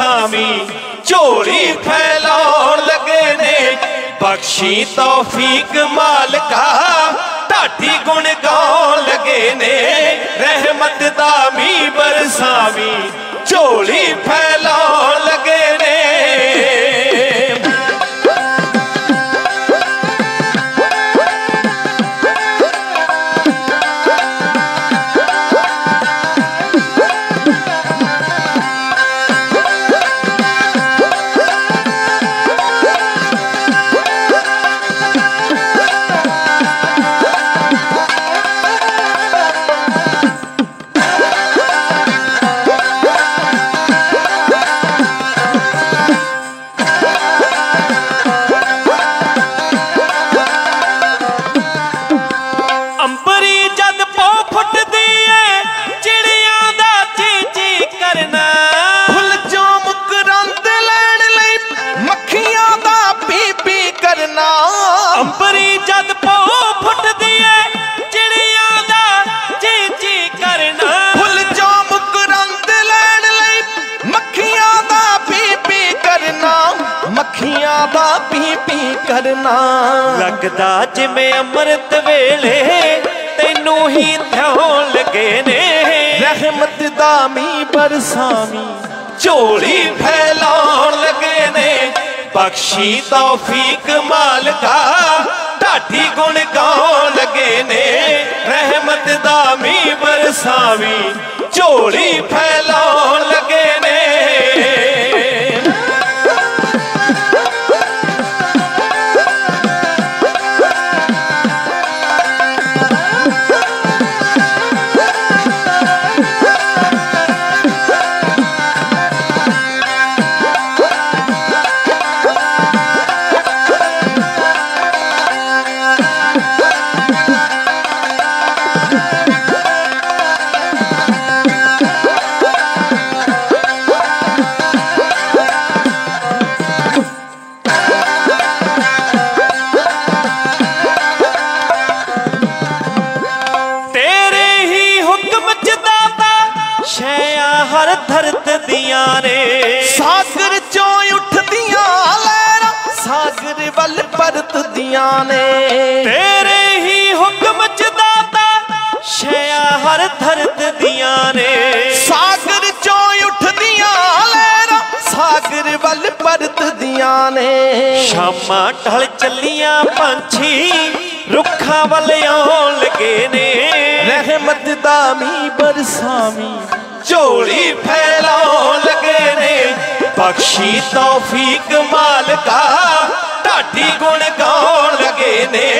ਮੀਂਹ ਝੋਲੀ ਫੈਲਾਉਣ ਲੱਗੇ ਨੇ। ਬਖਸ਼ੀ ਤੌਫੀਕ ਮਾਲਕਾ, ਢਾਡੀ ਗੁਣ ਗਾਉਣ ਲੱਗੇ ਨੇ। ਰਹਿਮਤ ਦਾ ਮੀਂਹ ਬਰਸਾਵੀ, ਝੋਲੀ ਫੈਲਾਉਣ ਲੱਗੇ ਲੱਗਦਾ ਜਿਵੇਂ ਅੰਮ੍ਰਿਤ ਵੇਲੇ ਤੈਨੂੰ ਹੀ ਧਿਆਉਣ ਲੱਗੇ ਨੇ। ਰਹਿਮਤ ਦਾ ਮੀਂਹ ਬਰਸਾਵੀਂ, ਝੋਲੀ ਫੈਲਾਉਣ ਲੱਗੇ ਨੇ। ਬਖਸ਼ੀ ਤੌਫੀਕ ਮਾਲਕਾ, ਢਾਡੀ ਗੁਣ ਗਾਉਣ ਲੱਗੇ ਨੇ। ਰਹਿਮਤ ਦਾ ਮੀਂਹ ਬਰਸਾਵੀ, ਝੋਲੀ ਫੈਲਾਉਣ ਪਰਤਦੀਆਂ ਨੇ। ਤੇਰੇ ਹੀ ਹੁਕਮ ਚ ਦਾਤਾ ਸ਼ੈਆਂ ਹਰ ਧਰਤ ਦੀਆਂ ਨੇ। ਸਾਗਰ ਚੋਂ ਉੱਠਦੀਆਂ ਲਹਿਰਾਂ ਸਾਗਰ ਵੱਲ ਪਰਤਦੀਆਂ ਨੇ। ਸ਼ਾਮਾਂ ਢਲ ਚੱਲੀਆਂ ਪੰਛੀ ਰੁੱਖਾਂ ਵੱਲ ਆਉਣ ਲੱਗੇ ਨੇ। ਰਹਿਮਤ ਦਾ ਮੀਂਹ ਬਰਸਾਵੀਂ ਝੋਲੀ ਫੈਲਾਉਣ ਲੱਗੇ ਨੇ। ਬਖਸ਼ੀ ਤੌਫੀਕ ਮਾਲਕਾ ਢਾਡੀ ਗੁਣ ਗਾਉਣ ਲੱਗੇ ਨੇ।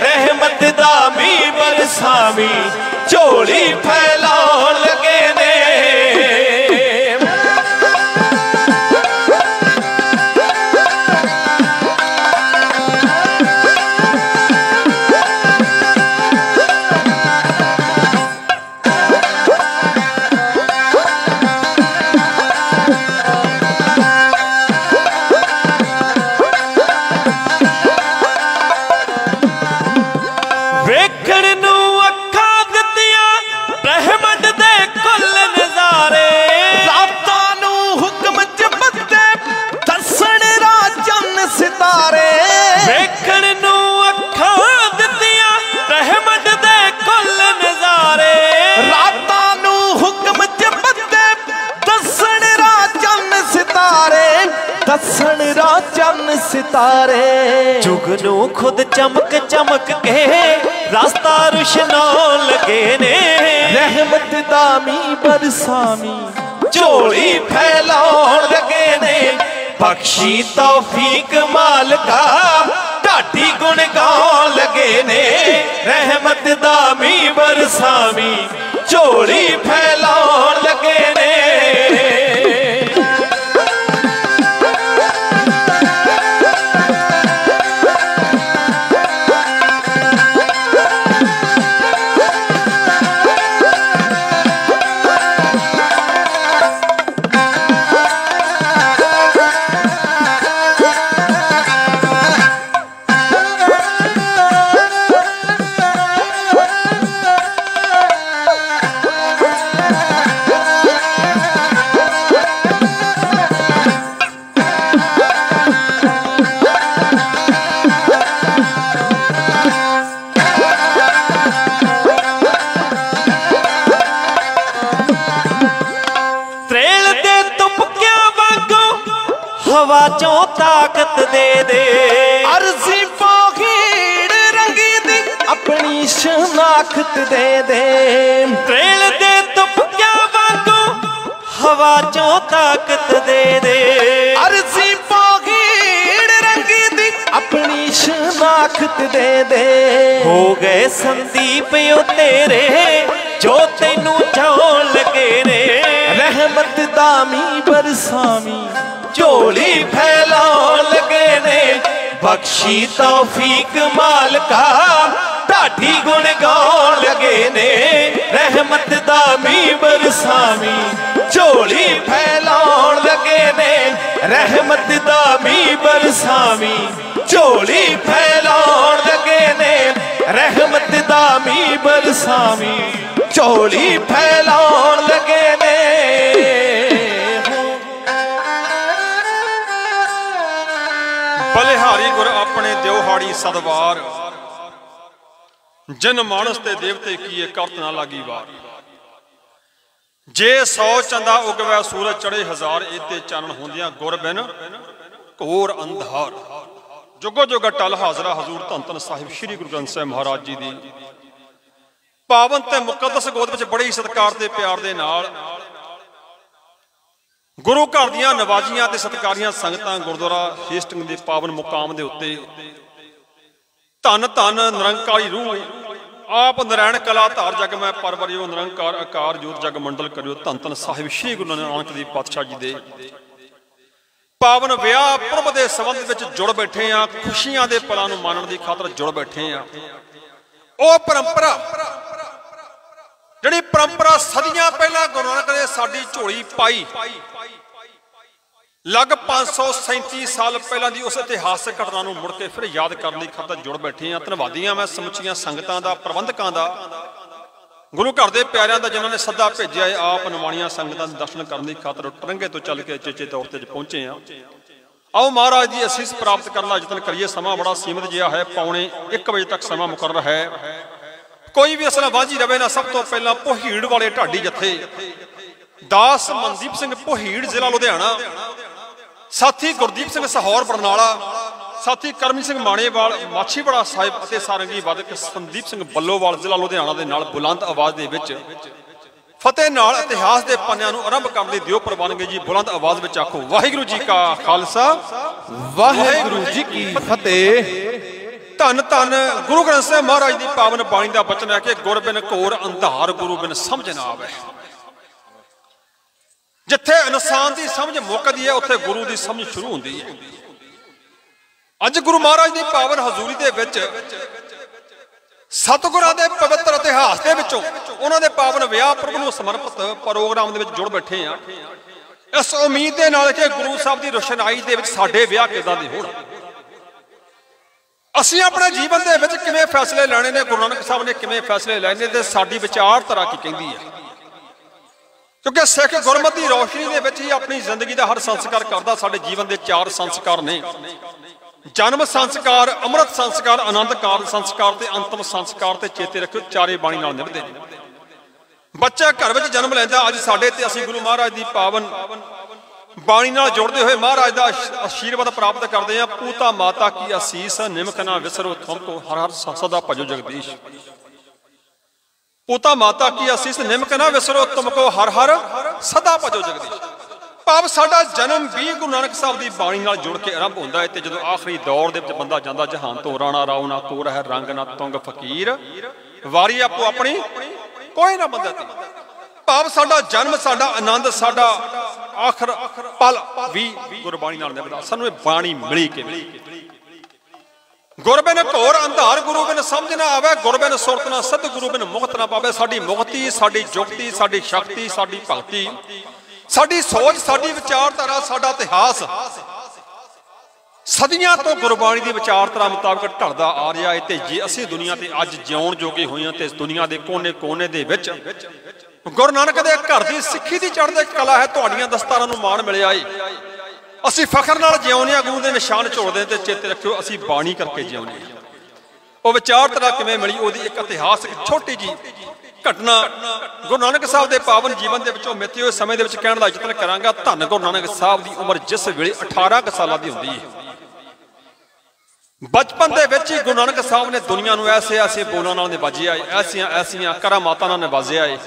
ਰਹਿਮਤ ਦਾ ਮੀਂਹ ਬਰਸਾਵੀਂ ਝੋਲੀ ਫੈਲਾਉਣ ਸਾਮੀ ਬਰਸਾਵੀਂ ਝੋਲੀ ਫੈਲਾਉਣ ਲੱਗੇ ਨੇ। ਬਖਸ਼ੀ ਤੌਫੀਕ ਮਾਲਕਾ, ਢਾਡੀ ਗੁਣ ਗਾਉਣ ਲੱਗੇ ਨੇ। ਰਹਿਮਤ ਦਾ ਮੀਂਹ ਬਰਸਾਵੀਂ ਝੋਲੀ ਫੈਲਾਉਣ ਹਵਾ ਚੋਂ ਤਾਕਤ ਦੇ ਦੇ। ਅਰਜ਼ੀ ਪਾਗੀੜ ਰੰਗੀ ਦੀ ਆਪਣੀ ਸ਼ਨਾਖਤ ਦੇ ਦੇ। ਟ੍ਰੇਲ ਦੇ ਤੁਪਕਿਆਂ ਵਾਂਗੂ ਹਵਾ ਚੋਂ ਤਾਕਤ ਦੇ ਦੇ। ਅਰਜ਼ੀ ਪਾਗੀੜ ਰੰਗੀ ਦੀ ਆਪਣੀ ਸ਼ਨਾਖਤ ਦੇ ਦੇ। ਹੋ ਗਏ ਸੰਦੀਪ ਉਹ ਤੇਰੇ ਜੋ ਤੈਨੂੰ ਚਾਉਣ ਲੱਗੇ ਨੇ। ਰਹਿਮਤ ਦਾ ਮੀ ਬਰਸਾਵੀ। ਝੋਲੀ ਫੈਲਾਉਣ ਲੱਗੇ ਨੇ। ਬਖਸ਼ੀ ਤੌਫੀਕ ਮਾਲਕਾ, ਢਾਡੀ ਗੁਣ ਗਾਉਣ ਲੱਗੇ ਨੇ। ਰਹਿਮਤ ਦਾ ਮੀ ਬਰਸਾਵੀ ਝੋਲੀ ਫੈਲਾਉਣ ਲੱਗੇ ਨੇ। ਰਹਿਮਤ ਦਾ ਮੀ ਬਰਸਾਵੀ ਝੋਲੀ ਫੈਲਾਉਣ ਲੱਗੇ ਨੇ। ਰਹਿਮਤ ਦਾ ਮੀ ਬਰਸਾਵੀ ਝੋਲੀ ਫੈਲਾਉਣ ਲੱਗੇ ਨੇ। ਬਲਿਹਾਰੀ ਗੁਰ ਆਪਣੇ ਦਿਉਹਾੜੀ ਸਦਵਾਰ। ਜਿਨ ਮਾਨਸ ਤੇ ਦੇਵਤੇ ਕੀਏ ਕਰਤ ਨਾ ਲਾਗੀ ਵਾਰ। ਜੇ ਸੌ ਚੰਦਾ ਉਗਵੈ ਸੂਰਜ ਚੜੇ ਹਜ਼ਾਰ ਇਤੇ ਚਾਨਣ ਹੁੰਦਿਆਂ ਗੁਰ ਬਿਨ ਘੋਰ ਅੰਧਾਰ। ਜੁਗੋ ਜੁਗ ਟਲ ਹਾਜ਼ਰਾ ਹਜ਼ੂਰ ਧੰਨ ਧੰਨ ਸਾਹਿਬ ਸ੍ਰੀ ਗੁਰੂ ਗ੍ਰੰਥ ਸਾਹਿਬ ਮਹਾਰਾਜ ਜੀ ਦੀ। ਪਾਵਨ ਤੇ ਮੁਕੱਦਸ ਗੋਦ ਵਿੱਚ ਬੜੇ ਹੀ ਸਤਿਕਾਰ ਤੇ ਪਿਆਰ ਦੇ ਨਾਲ ਗੁਰੂ ਘਰ ਦੀਆਂ ਨਵਾਜੀਆਂ ਤੇ ਸਤਕਾਰੀਆਂ ਸੰਗਤਾਂ ਗੁਰਦੁਆਰਾ ਸ਼ੇਸ਼ਟਿੰਗ ਦੇ ਪਾਵਨ ਮੁਕਾਮ ਦੇ ਉੱਤੇ ਧੰਨ ਧੰਨ ਨਿਰੰਕਾਰੀ ਰੂਹ ਆਪ ਨਰੈਣ ਕਲਾ ਧਾਰ ਜਗ ਮੈਂ ਪਰਵਰਿਓ ਨਿਰੰਕਾਰ ਆਕਾਰ ਜੋਤ ਜਗ ਮੰਡਲ ਕਰਿਓ ਧੰਨ ਧੰਨ ਸਾਹਿਬ ਸ੍ਰੀ ਗੁਰੂ ਨਾਨਕ ਦੇਵ ਪਾਤਸ਼ਾਹ ਜੀ ਦੇ। ਪਾਵਨ ਵਿਆਹ ਪੁਰਬ ਦੇ ਸੰਬੰਧ ਵਿੱਚ ਜੁੜ ਬੈਠੇ ਆ, ਖੁਸ਼ੀਆਂ ਦੇ ਪਲਾਂ ਨੂੰ ਮਾਣਨ ਦੀ ਖਾਤਰ ਜੁੜ ਬੈਠੇ ਆ। ਉਹ ਪਰੰਪਰਾ ਜਿਹੜੀ ਪਰੰਪਰਾ ਸਦੀਆਂ ਪਹਿਲਾਂ ਗੁਰੂ ਨਾਨਕ ਨੇ ਸਾਡੀ ਝੋਲੀ ਪਾਈ, ਲਗ 537 ਸਾਲ ਪਹਿਲਾਂ ਦੀ ਉਸ ਇਤਿਹਾਸਕ ਘਟਨਾ ਨੂੰ ਮੁੜ ਕੇ ਫਿਰ ਯਾਦ ਕਰਨ ਦੀ ਖਾਤਰ ਜੁੜ ਬੈਠੇ ਆ ਧੰਨਵਾਦੀਆਂ ਮੈਂ ਸਮੁੱਚੀਆਂ ਸੰਗਤਾਂ ਦਾ, ਪ੍ਰਬੰਧਕਾਂ ਦਾ। ਗੁਰੂ ਘਰ ਦੇ ਪਿਆਰਿਆਂ ਦਾ ਜਿਨ੍ਹਾਂ ਨੇ ਸੱਦਾ ਭੇਜਿਆ ਹੈ, ਆਪ ਨਿਮਾਣੀਆਂ ਸੰਗਤਾਂ ਦੇ ਦਰਸ਼ਨ ਕਰਨ ਦੀ ਖਾਤਰ ਟਰੰਗੇ ਤੋਂ ਚੱਲ ਕੇ ਚੇਚੇ ਤੌਰ ਤੇ ਪਹੁੰਚੇ ਆ ਆਓ ਮਹਾਰਾਜ ਦੀ ਅਸੀਸ ਪ੍ਰਾਪਤ ਕਰਨ ਦਾ ਯਤਨ ਕਰੀਏ। ਸਮਾਂ ਬੜਾ ਸੀਮਿਤ ਜਿਹਾ ਹੈ, ਪੌਣੇ 1 ਵਜੇ ਤੱਕ ਸਮਾਂ ਮੁਕਰਰ ਹੈ। ਕੋਈ ਵੀ ਅਸਲਾ ਵਾਂਝੀ ਰਵੇ ਨਾ, ਸਭ ਤੋਂ ਪਹਿਲਾਂ ਪੋਹੀੜ ਵਾਲੇ ਢਾਡੀ ਜਥੇ। ਦਾਸ ਮਨਦੀਪ ਸਿੰਘ ਪੋਹੀੜ ਜ਼ਿਲ੍ਹਾ ਲੁਧਿਆਣਾ। ਸਾਥੀ ਗੁਰਦੀਪ ਸਿੰਘ ਸਹੌਰ ਬਰਨਾਲਾ, ਸਾਥੀ ਕਰਮਜੀਤ ਸਿੰਘ ਮਾਣੇਵਾਲ, ਮਾਛੀਵਾੜਾ ਸਾਹਿਬ ਅਤੇ ਸਾਰੰਗੀ ਵਾਦਕ ਸੰਦੀਪ ਸਿੰਘ ਬੱਲੋਵਾਲ, ਜ਼ਿਲ੍ਹਾ ਲੁਧਿਆਣਾ ਦੇ ਨਾਲ ਬੁਲੰਦ ਆਵਾਜ਼ ਦੇ ਵਿੱਚ ਫਤਿਹ ਨਾਲ ਇਤਿਹਾਸ ਦੇ ਪੰਨਿਆਂ ਨੂੰ ਆਰੰਭ ਕਰਨ ਲਈ ਦਿਓ ਪ੍ਰਵਾਨਗੀ ਜੀ ਬੁਲੰਦ ਆਵਾਜ਼ ਵਿੱਚ ਆਖੋ, ਵਾਹਿਗੁਰੂ ਜੀ ਕਾ ਖਾਲਸਾ, ਵਾਹਿਗੁਰੂ ਜੀ ਕੀ ਫਤਿਹ। ਧੰਨ ਧੰਨ ਗੁਰੂ ਗ੍ਰੰਥ ਸਾਹਿਬ ਮਹਾਰਾਜ ਦੀ ਪਾਵਨ ਬਾਣੀ ਦਾ ਬਚਨ ਹੈ ਕਿ ਗੁਰ ਬਿਨ ਘੋਰ ਅੰਧਾਰ, ਗੁਰੂ ਬਿਨ ਸਮਝ ਨਾ ਆਵੇ। ਜਿੱਥੇ ਇਨਸਾਨ ਦੀ ਸਮਝ ਮੁੱਕਦੀ ਹੈ, ਉੱਥੇ ਗੁਰੂ ਦੀ ਸਮਝ ਸ਼ੁਰੂ ਹੁੰਦੀ ਹੈ। ਅੱਜ ਗੁਰੂ ਮਹਾਰਾਜ ਦੀ ਪਾਵਨ ਹਜ਼ੂਰੀ ਦੇ ਵਿੱਚ ਸਤਿਗੁਰਾਂ ਦੇ ਪਵਿੱਤਰ ਇਤਿਹਾਸ ਦੇ ਵਿੱਚੋਂ ਉਹਨਾਂ ਦੇ ਪਾਵਨ ਵਿਆਹ ਪ੍ਰਭੂ ਨੂੰ ਸਮਰਪਿਤ ਪ੍ਰੋਗਰਾਮ ਦੇ ਵਿੱਚ ਜੁੜ ਬੈਠੇ ਆ ਇਸ ਉਮੀਦ ਦੇ ਨਾਲ ਕਿ ਗੁਰੂ ਸਾਹਿਬ ਦੀ ਰੋਸ਼ਨਾਈ ਦੇ ਵਿੱਚ ਸਾਡੇ ਵਿਆਹ ਕਿਦਾਂ ਦੇ ਹੋਣ। ਅਸੀਂ ਆਪਣੇ ਜੀਵਨ ਦੇ ਵਿੱਚ ਕਿਵੇਂ ਫੈਸਲੇ ਲੈਣੇ ਨੇ? ਗੁਰੂ ਨਾਨਕ ਸਾਹਿਬ ਨੇ ਕਿਵੇਂ ਫੈਸਲੇ ਲੈਣੇ ਤੇ ਸਾਡੀ ਵਿਚਾਰਧਾਰਾ ਕੀ ਕਹਿੰਦੀ ਹੈ? ਕਿਉਂਕਿ ਸਿੱਖ ਗੁਰਮਤਿ ਦੀ ਰੋਸ਼ਨੀ ਦੇ ਵਿੱਚ ਹੀ ਆਪਣੀ ਜ਼ਿੰਦਗੀ ਦਾ ਹਰ ਸੰਸਕਾਰ ਕਰਦਾ, ਸਾਡੇ ਜੀਵਨ ਦੇ ਚਾਰ ਸੰਸਕਾਰ ਨੇ। ਜਨਮ ਸੰਸਕਾਰ, ਅੰਮ੍ਰਿਤ ਸੰਸਕਾਰ, ਆਨੰਦ ਕਾਲ ਸੰਸਕਾਰ ਤੇ ਅੰਤਮ ਸੰਸਕਾਰ ਤੇ ਚੇਤੇ ਰੱਖਿਓ, ਚਾਰੇ ਬਾਣੀ ਨਾਲ ਨਿਭਦੇ ਨੇ। ਬੱਚਾ ਘਰ ਵਿੱਚ ਜਨਮ ਲੈਂਦਾ, ਅੱਜ ਸਾਡੇ ਤੇ ਅਸੀਂ ਗੁਰੂ ਮਹਾਰਾਜ ਦੀ ਪਾਵਨ ਬਾਣੀ ਨਾਲ ਜੁੜਦੇ ਹੋਏ ਮਹਾਰਾਜ ਦਾ ਆਸ਼ੀਰਵਾਦ ਪ੍ਰਾਪਤ ਕਰਦੇ ਆ ਪੂਤਾ ਮਾਤਾ ਕੀ ਅਸੀਸ, ਨਿਮਕ ਨਾ ਵਿਸਰੋ ਤੁਮਕੋ ਹਰ ਹਰ ਸਦਾ ਭਜੋ ਜਗਦੀਸ਼। ਪੂਤਾ ਮਾਤਾ ਕੀ ਅਸੀਸ, ਨਿਮਕ ਨਾ ਵਿਸਰੋ ਤੁਮਕੋ ਹਰ ਹਰ ਸਦਾ ਭਜੋ ਜਗਦੀਸ਼। ਭਾਵ ਸਾਡਾ ਜਨਮ ਵੀ ਗੁਰੂ ਨਾਨਕ ਸਾਹਿਬ ਦੀ ਬਾਣੀ ਨਾਲ ਜੁੜ ਕੇ ਆਰੰਭ ਹੁੰਦਾ ਹੈ ਤੇ ਜਦੋਂ ਆਖਰੀ ਦੌਰ ਦੇ ਵਿੱਚ ਬੰਦਾ ਜਾਂਦਾ, ਜਹਾਨ ਤੋਂ ਰਾਣਾ ਰਾਉ ਨਾ ਕੋਰ ਹੈ ਰੰਗ ਨਾ ਤੁੰਗ ਫਕੀਰ, ਵਾਰੀ ਆਪੋ ਆਪਣੀ ਕੋਈ ਨਾ ਬੰਦਾ ਤੇ। ਭਾਵ ਸਾਡਾ ਜਨਮ, ਸਾਡਾ ਆਨੰਦ, ਸਾਡਾ ਆਖਰ ਪਲ ਵੀ ਗੁਰਬਾਣੀ ਨਾਲ ਨਿਭਦਾ। ਸਾਨੂੰ ਇਹ ਬਾਣੀ ਮਿਲੀ ਕਿਵੇਂ? ਗੁਰਬਿਨ ਘੋਰ ਅੰਧਾਰ ਗੁਰੂ ਬਿਨ ਸਮਝ ਨਾ ਆਵੇ, ਗੁਰਬਿਨ ਸੁਰਤ ਨਾ ਸਤ ਗੁਰੂ ਬਿਨ ਮੁਕਤ ਨਾ ਪਾਵੇ। ਸਾਡੀ ਮੁਕਤੀ, ਸਾਡੀ ਜੁਗਤੀ, ਸਾਡੀ ਸ਼ਕਤੀ, ਸਾਡੀ ਭਗਤੀ, ਸਾਡੀ ਸੋਚ, ਸਾਡੀ ਵਿਚਾਰਧਾਰਾ, ਸਾਡਾ ਇਤਿਹਾਸ ਸਦੀਆਂ ਤੋਂ ਗੁਰਬਾਣੀ ਦੀ ਵਿਚਾਰਧਾਰਾ ਮੁਤਾਬਕ ਢਲਦਾ ਆ ਰਿਹਾ ਹੈ ਤੇ ਜੇ ਅਸੀਂ ਦੁਨੀਆ ਤੇ ਅੱਜ ਜਿਉਣ ਜੋਗੇ ਹੋਏ ਹਾਂ ਤੇ ਇਸ ਦੁਨੀਆ ਦੇ ਕੋਨੇ-ਕੋਨੇ ਦੇ ਵਿੱਚ ਗੁਰੂ ਨਾਨਕ ਦੇ ਘਰ ਦੀ ਸਿੱਖੀ ਦੀ ਚੜ੍ਹਦੇ ਕਲਾ ਹੈ, ਤੁਹਾਡੀਆਂ ਦਸਤਾਰਾਂ ਨੂੰ ਮਾਣ ਮਿਲਿਆ ਏ। ਅਸੀਂ ਫਖਰ ਨਾਲ ਜਿਉਂਦੇ ਆ ਗੁਰੂ ਦੇ ਨਿਸ਼ਾਨ ਝੋੜਦੇ ਤੇ ਚੇਤੇ ਰੱਖਿਓ, ਅਸੀਂ ਬਾਣੀ ਕਰਕੇ ਜਿਉਂਦੇ ਆ ਉਹ ਵਿਚਾਰਧਾਰਾ ਕਿਵੇਂ ਮਿਲੀ, ਉਹਦੀ ਇੱਕ ਇਤਿਹਾਸਕ ਛੋਟੀ ਜੀ ਘਟਨਾ। ਗੁਰੂ ਨਾਨਕ ਸਾਹਿਬ ਦੇ ਪਾਵਨ ਜੀਵਨ ਦੇ ਵਿੱਚੋਂ ਮਿੱਥੇ ਹੋਏ ਸਮੇਂ ਦੇ ਵਿੱਚ ਕਹਿਣ ਦਾ ਯਤਨ ਕਰਾਂਗਾ, ਧੰਨ ਗੁਰੂ ਨਾਨਕ ਸਾਹਿਬ ਦੀ ਉਮਰ ਜਿਸ ਵੇਲੇ 18 ਕੁ ਸਾਲਾਂ ਦੀ ਹੁੰਦੀ ਹੈ। ਬਚਪਨ ਦੇ ਵਿੱਚ ਹੀ ਗੁਰੂ ਨਾਨਕ ਸਾਹਿਬ ਨੇ ਦੁਨੀਆ ਨੂੰ ਐਸੇ ਐਸੇ ਬੋਲਾਂ ਨਾਲ ਨਿਵਾਜਿਆ ਹੈ ਐਸੀਆਂ ਐਸੀਆਂ ਕਰਾਮਾਤਾਂ ਨਾਲ ਨਿਵਾਜਿਆ ਏ।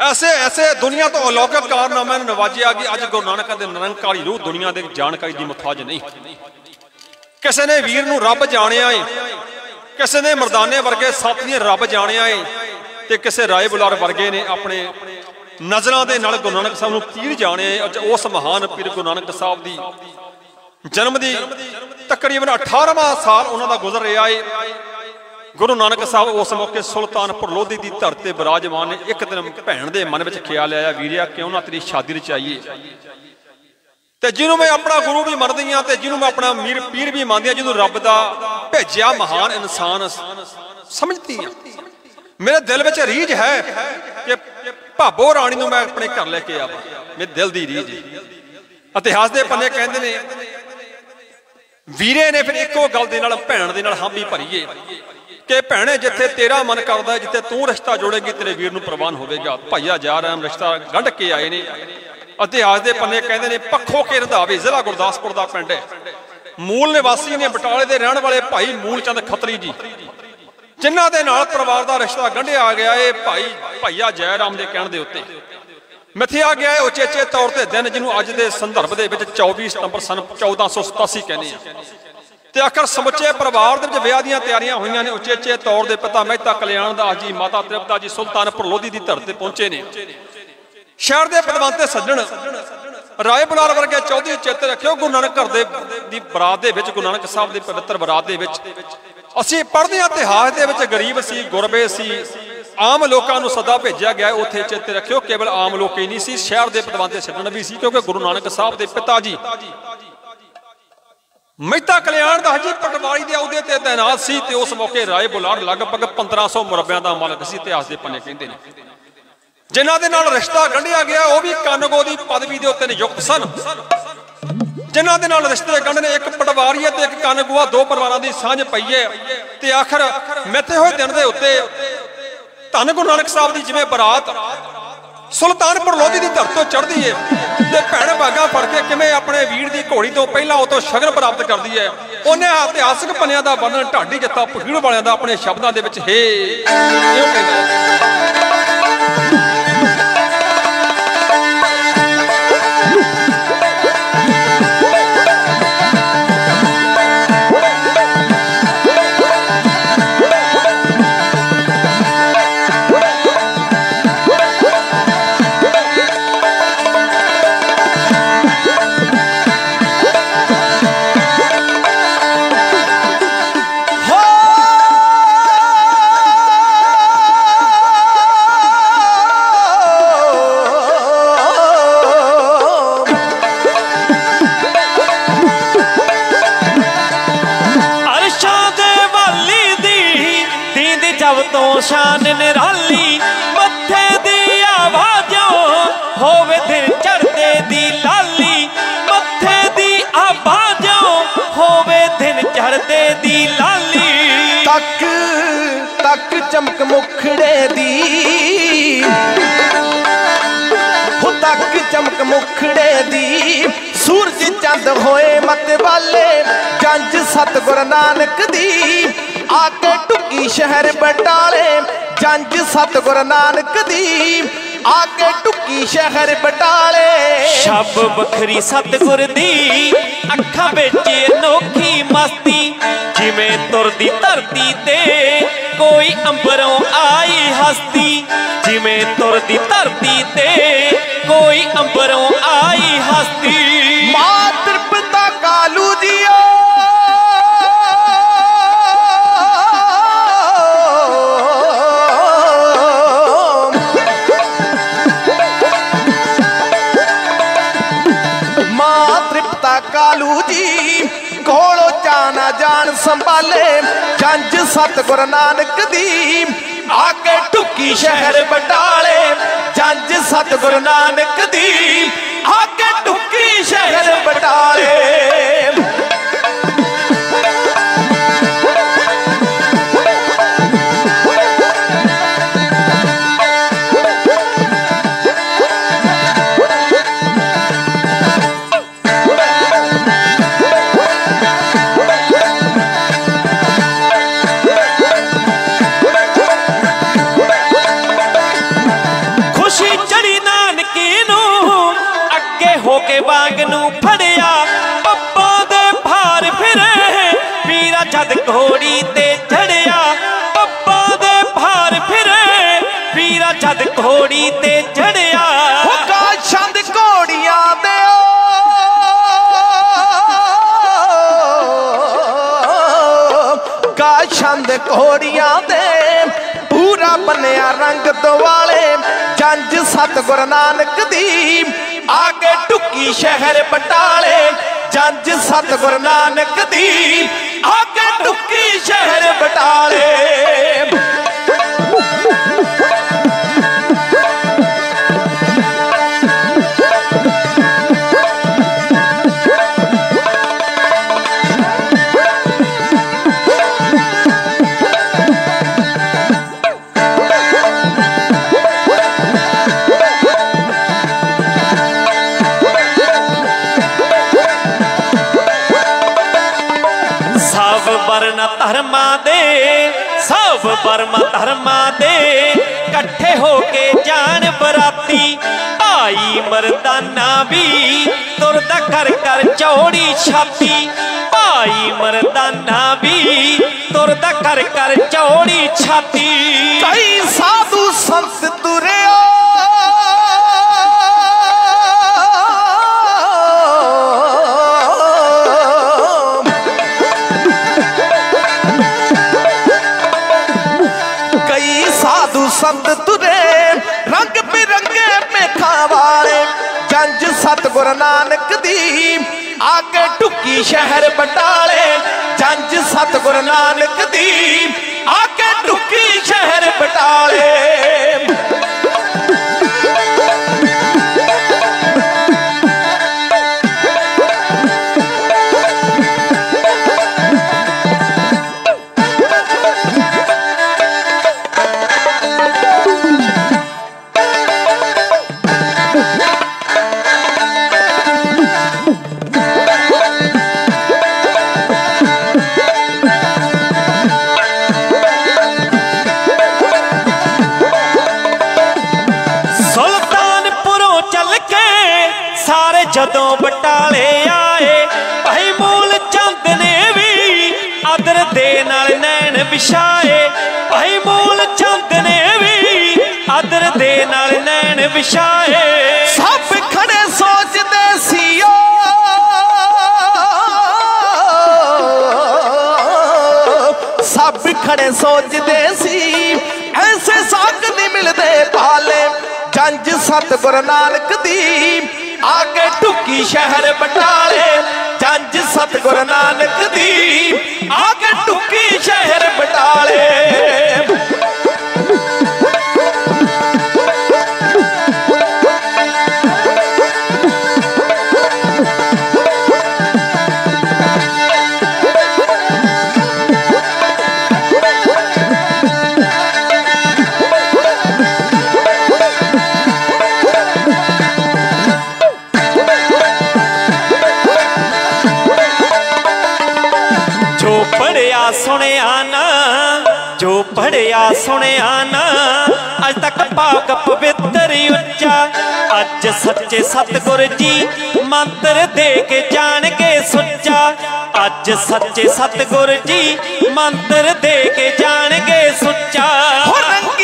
ਐਸੇ ਐਸੇ ਦੁਨੀਆ ਤੋਂ ਅਲੌਕਿਕ ਕਾਰਨਾਮਿਆਂ ਨੂੰ ਨਵਾਜਿਆ ਕਿ ਅੱਜ ਗੁਰੂ ਨਾਨਕ ਦੇ ਨਿਰੰਕਾਰੀ ਰੂਹ ਦੁਨੀਆ ਦੇ ਜਾਣਕਾਰੀ ਦੀ ਮੁਤਾਜ ਨਹੀਂ। ਕਿਸੇ ਨੇ ਵੀਰ ਨੂੰ ਰੱਬ ਜਾਣਿਆ ਏ, ਕਿਸੇ ਨੇ ਮਰਦਾਨੇ ਵਰਗੇ ਸਾਥੀਆਂ ਰੱਬ ਜਾਣਿਆ ਏ ਤੇ ਕਿਸੇ ਰਾਏ ਬੁਲਾਰ ਵਰਗੇ ਨੇ ਆਪਣੇ ਨਜ਼ਰਾਂ ਦੇ ਨਾਲ ਗੁਰੂ ਨਾਨਕ ਸਾਹਿਬ ਨੂੰ ਪੀਰ ਜਾਣਿਆ ਏ ਅੱਜ ਉਸ ਮਹਾਨ ਪੀਰ ਗੁਰੂ ਨਾਨਕ ਸਾਹਿਬ ਦੀ ਜਨਮ ਦੀ ਤਕਰੀਬਨ 18ਵਾਂ ਸਾਲ ਉਹਨਾਂ ਦਾ ਗੁਜ਼ਰ ਰਿਹਾ ਏ। ਗੁਰੂ ਨਾਨਕ ਸਾਹਿਬ ਉਸ ਮੌਕੇ ਸੁਲਤਾਨਪੁਰ ਲੋਧੀ ਦੀ ਧਰਤੀ ਤੇ ਬਿਰਾਜਮਾਨ ਨੇ ਇੱਕ ਦਿਨ ਭੈਣ ਦੇ ਮਨ ਵਿੱਚ ਖਿਆਲ ਆਇਆ, ਵੀਰਿਆ, ਕਿਉਂ ਨਾ ਤੇਰੀ ਸ਼ਾਦੀ ਰਚਾਈਏ? ਤੇ ਜਿਹਨੂੰ ਮੈਂ ਆਪਣਾ ਗੁਰੂ ਵੀ ਮੰਨਦੀ ਆ ਤੇ ਜਿਹਨੂੰ ਮੈਂ ਆਪਣਾ ਮੀਰ ਪੀਰ ਵੀ ਮੰਨਦੀ ਆ ਜਿਹਨੂੰ ਰੱਬ ਦਾ ਭੇਜਿਆ ਮਹਾਨ ਇਨਸਾਨ ਸਮਝਦੀ ਆ ਮੇਰੇ ਦਿਲ ਵਿੱਚ ਰੀਝ ਹੈ ਕਿ ਭਾਬੋ ਰਾਣੀ ਨੂੰ ਮੈਂ ਆਪਣੇ ਘਰ ਲੈ ਕੇ ਆਵਾਂ। ਮੇਰੇ ਦਿਲ ਦੀ ਰੀਝ ਇਤਿਹਾਸ ਦੇ ਪੰਨੇ ਕਹਿੰਦੇ ਨੇ, ਵੀਰੇ ਨੇ ਫਿਰ ਇੱਕੋ ਗੱਲ ਦੇ ਨਾਲ, ਭੈਣ ਦੇ ਨਾਲ ਹਾਮੀ ਭਰੀਏ। ਕਿ ਭੈਣੇ, ਜਿੱਥੇ ਤੇਰਾ ਮਨ ਕਰਦਾ ਜਿੱਥੇ ਤੂੰ ਰਿਸ਼ਤਾ ਜੋੜੇਗੀ, ਤੇਰੇ ਵੀਰ ਨੂੰ ਪ੍ਰਵਾਨ ਹੋਵੇਗਾ। ਭਾਈਆ, ਜਾ ਰਾਮ ਰਿਸ਼ਤਾ ਗੰਢ ਕੇ ਆਏ ਨੇ। ਇਤਿਹਾਸ ਦੇ ਪੰਨੇ ਕਹਿੰਦੇ ਨੇ, ਪੱਖੋ ਕੇ ਰੰਧਾਵੇ ਜ਼ਿਲ੍ਹਾ ਗੁਰਦਾਸਪੁਰ ਦਾ ਪਿੰਡ ਹੈ। ਮੂਲ ਨਿਵਾਸੀ ਨੇ ਬਟਾਲੇ ਦੇ ਰਹਿਣ ਵਾਲੇ ਭਾਈ ਮੂਲ ਚੰਦ ਖੱਤਰੀ ਜੀ। ਜਿਨ੍ਹਾਂ ਦੇ ਨਾਲ ਪਰਿਵਾਰ ਦਾ ਰਿਸ਼ਤਾ ਗੰਢਿਆ ਆ ਗਿਆ ਏ, ਭਾਈ, ਭਾਈਆ ਜੈ ਰਾਮ ਦੇ ਕਹਿਣ ਦੇ ਉੱਤੇ। ਮਿਥਿਆ ਗਿਆ ਏ ਉਚੇਚੇ ਤੌਰ ਤੇ ਦਿਨ, ਜਿਹਨੂੰ ਅੱਜ ਦੇ ਸੰਦਰਭ ਦੇ ਵਿੱਚ 24 ਸਤੰਬਰ ਸਨ 1487 ਕਹਿੰਦੇ ਆ। ਤੇ ਆਖਰ ਸਮੁੱਚੇ ਪਰਿਵਾਰ ਦੇ ਵਿੱਚ ਵਿਆਹ ਦੀਆਂ ਤਿਆਰੀਆਂ ਹੋਈਆਂ ਨੇ, ਉਚੇਚੇ ਤੌਰ ਦੇ ਪਿਤਾ ਮਹਿਤਾ ਕਲਿਆਣ ਦਾਸ ਜੀ, ਮਾਤਾ ਤ੍ਰਿਪਤਾ ਜੀ ਸੁਲਤਾਨਪੁਰ ਲੋਧੀ ਦੀ ਧਰਤੀ ਤੇ ਪਹੁੰਚੇ ਨੇ। ਸ਼ਹਿਰ ਦੇ ਪਦਵੰਤੇ ਸੱਜਣ, ਰਾਏ ਬੁਲਾਰ ਵਰਗੇ ਚੌਧਰੀ ਚੇਤੇ ਰੱਖਿਓ, ਗੁਰੂ ਨਾਨਕ ਘਰ ਦੇ ਦੀ ਬਰਾਤ ਦੇ ਵਿੱਚ, ਗੁਰੂ ਨਾਨਕ ਸਾਹਿਬ ਦੀ ਪਵਿੱਤਰ ਬਰਾਤ ਦੇ ਵਿੱਚ ਅਸੀਂ ਪੜ੍ਹਦੇ ਹਾਂ ਇਤਿਹਾਸ ਦੇ ਵਿੱਚ ਗਰੀਬ ਸੀ, ਗੁਰਬੇ ਸੀ, ਆਮ ਲੋਕਾਂ ਨੂੰ ਸਦਾ ਭੇਜਿਆ ਗਿਆ, ਉੱਥੇ ਚੇਤੇ ਰੱਖਿਓ, ਕੇਵਲ ਆਮ ਲੋਕ ਹੀ ਨਹੀਂ ਸੀ, ਸ਼ਹਿਰ ਦੇ ਪਦਵੰਤੇ ਸੱਜਣ ਵੀ ਸੀ, ਕਿਉਂਕਿ ਗੁਰੂ ਨਾਨਕ ਸਾਹਿਬ ਦੇ ਪਿਤਾ ਜੀ ਮਹਿਤਾ ਕਲਿਆਣ ਦਾ ਜੀ ਪਟਵਾਰੀ ਦੇ ਅਹੁਦੇ ਤੇ ਤਾਇਨਾਤ ਸੀ ਤੇ ਉਸ ਮੌਕੇ ਰਾਏ ਬੁਲਾਰ ਲਗਭਗ 1500 ਮੁਰੱਬਿਆਂ ਦਾ ਮਾਲਕ ਸੀ, ਇਤਿਹਾਸ ਦੇ ਪੰਨੇ ਕਹਿੰਦੇ ਨੇ। ਜਿਨ੍ਹਾਂ ਦੇ ਨਾਲ ਰਿਸ਼ਤਾ ਗੰਢਿਆ ਗਿਆ, ਉਹ ਵੀ ਕਾਨੂੰਗੋ ਦੀ ਪਦਵੀ ਦੇ ਉੱਤੇ ਨਿਯੁਕਤ ਸਨ। ਜਿਨ੍ਹਾਂ ਦੇ ਨਾਲ ਰਿਸ਼ਤੇ ਗੰਢਨੇ ਇੱਕ ਪਟਵਾਰੀ ਤੇ ਇੱਕ ਕਾਨੂੰਗੋਆ, ਦੋ ਪਰਿਵਾਰਾਂ ਦੀ ਸਾਂਝ ਪਈ ਹੈ ਤੇ ਆਖਰ ਮਿੱਥੇ ਹੋਏ ਦਿਨ ਦੇ ਉੱਤੇ ਧੰਨ ਗੁਰੂ ਨਾਨਕ ਸਾਹਿਬ ਦੀ ਜਿਵੇਂ ਬਰਾਤ ਸੁਲਤਾਨਪੁਰ ਲੋਧੀ ਦੀ ਧਰਤੀ ਤੋਂ ਚੜ੍ਹਦੀ ਏ। ਤੇ ਭੈਣ ਬਾਗਾ ਫੜ ਕੇ ਕਿਵੇਂ ਆਪਣੇ ਵੀਰ ਦੀ ਘੋੜੀ ਤੋਂ ਪਹਿਲਾਂ ਉਹ ਤੋਂ ਸ਼ਗਨ ਪ੍ਰਾਪਤ ਕਰਦੀ ਹੈ? ਉਹਨੇ ਇਤਿਹਾਸਕ ਪੰਨਿਆਂ ਦਾ ਵਰਣਨ ਢਾਡੀ ਜੱਤਾ ਭੀੜ ਵਾਲਿਆਂ ਦਾ ਆਪਣੇ ਸ਼ਬਦਾਂ ਦੇ ਵਿੱਚ, ਹੇ। ਇਹੋ ਕਹਿੰਦਾ ਮੁਖੜੇ ਦੀ। ਸੂਰਜ ਚੰਦ ਹੋਏ ਮਤ ਜੰਜ ਸਤਗੁਰ ਨਾਨਕ ਦੀ। ਆ ਕੇ ਟੁੱਕੀ ਸ਼ਹਿਰ ਬਟਾਲੇ, ਜੰਜ ਸਤਗੁਰ ਨਾਨਕ ਦੀ। ਆ ਕੇ ਟੁੱਕੀ ਸ਼ਹਿਰ ਬਟਾਲੇ। ਸ਼ਬ ਬਖਰੀ ਸਤਗੁਰ ਦੀ, ਅੱਖਾਂ ਵਿੱਚ ਅਨੋਖੀ ਮਸਤੀ। ਜਿਵੇਂ ਤੁਰਦੀ ਧਰਤੀ ਤੇ ਕੋਈ ਅੰਬਰੋਂ ਆਈ ਹਸਤੀ। ਜਿਵੇਂ ਤੁਰਦੀ ਧਰਤੀ ਤੇ ਕੋਈ ਅੰਬਰੋਂ ਆਈ ਹਸਤੀ। ਮਾਂ ਤ੍ਰਿਪਤਾ ਕਾਲੂ ਜੀਓ। ਮਾਤਰ ਪਿਤਾ ਕਾਲੂ ਜੀ, ਕੋਲੋਂ ਜਾਣਾ ਜਾਣ ਸੰਭਾਲੇ। ਜੰਜ ਸਤਗੁਰ ਨਾਨਕ ਦੀ ਆ ਕੇ ਟੁੱਕੀ ਸ਼ਹਿਰ ਬਟਾਲੇ ਜੰਜ ਸਤਗੁਰ ਨਾਨਕ ਦੀ। ਆ ਕੇ ਟੁੱਕੀ ਸ਼ਹਿਰ ਬਟਾਲੇ ਜੰਜ ਸਤਗੁਰ ਨਾਨਕ ਦੀ ਆ ਕੇ ਟੁੱਕੀ ਸ਼ਹਿਰ ਬਟਾਲੇ। ਜੰਜ ਸਤਗੁਰ ਨਾਨਕ ਦੀ ਆ ਕੇ ਟੁੱਕੀ ਸ਼ਹਿਰ ਬਟਾਲੇ। ਸਭ ਧਰਮਾਂ ਦੇ ਇਕੱਠੇ ਹੋ ਕੇ ਜਾਣ ਬਰਾਤੀ। ਭਾਈ ਮਰਦਾਨਾ ਵੀ ਤੁਰਦਾ ਕਰ ਕਰ ਚੌੜੀ ਛਾਤੀ। ਭਾਈ ਮਰਦਾਨਾ ਵੀ ਤੁਰਦਾ ਕਰ ਕਰ ਚੌੜੀ ਛਾਤੀ। ਕਈ ਸਾਧੂ ਸੰਤ ਤੁਰਿਓ ਗੁਰੂ ਨਾਨਕ ਦੀ। ਆ ਕੇ ਢੁੱਕੀ ਸ਼ਹਿਰ ਬਟਾਲੇ, ਜੰਜ ਸਤਗੁਰ ਨਾਨਕ ਦੀ। ਆ ਕੇ ਢੁੱਕੀ ਸ਼ਹਿਰ ਬਟਾਲੇ। ਜਦੋਂ ਬਟਾਲੇ ਆਏ, ਭਾਈ ਮੂਲ ਚੰਦ ਨੇ ਵੀ ਅਦਰ ਦੇ ਨਾਲ ਨੈਣ ਵਿਛਾਏ। ਭਾਈ ਮੂਲ ਚੰਦ ਨੇ ਵੀ ਅਦਰ ਦੇ ਨਾਲ ਨੈਣ ਵਿਛਾਏ। ਸਭ ਖੜੇ ਸੋਚਦੇ ਸੀਓ ਸਭ ਖੜੇ ਸੋਚਦੇ ਸੀ, ਐਸੇ ਸਾਗ ਨਹੀਂ ਮਿਲਦੇ ਪਾਲੇ। ਜੰਜ ਸਤਗੁਰ ਨਾਨਕ ਦੀ ਆ ਕੇ ਢੁੱਕੀ ਸ਼ਹਿਰ ਬਟਾਲੇ ਜੰਜ ਸਤਗੁਰ ਨਾਨਕ ਦੀ। ਆ ਕੇ ਢੁੱਕੀ ਸ਼ਹਿਰ ਬਟਾਲੇ। ਸੁਣਿਆ ਨਾ, ਅੱਜ ਤੱਕ ਪਾਕ ਪਵਿੱਤਰ ਉੱਚਾ। ਅੱਜ ਸੱਚੇ ਸਤਿਗੁਰ ਜੀ ਮੰਤਰ ਦੇ ਕੇ ਜਾਣਗੇ ਸੁੱਚਾ। ਅੱਜ ਸੱਚੇ ਸਤਿਗੁਰ ਜੀ ਮੰਤਰ ਦੇ ਕੇ ਜਾਣਗੇ ਸੁੱਚਾ। ਹੋ ਰੰਗੀ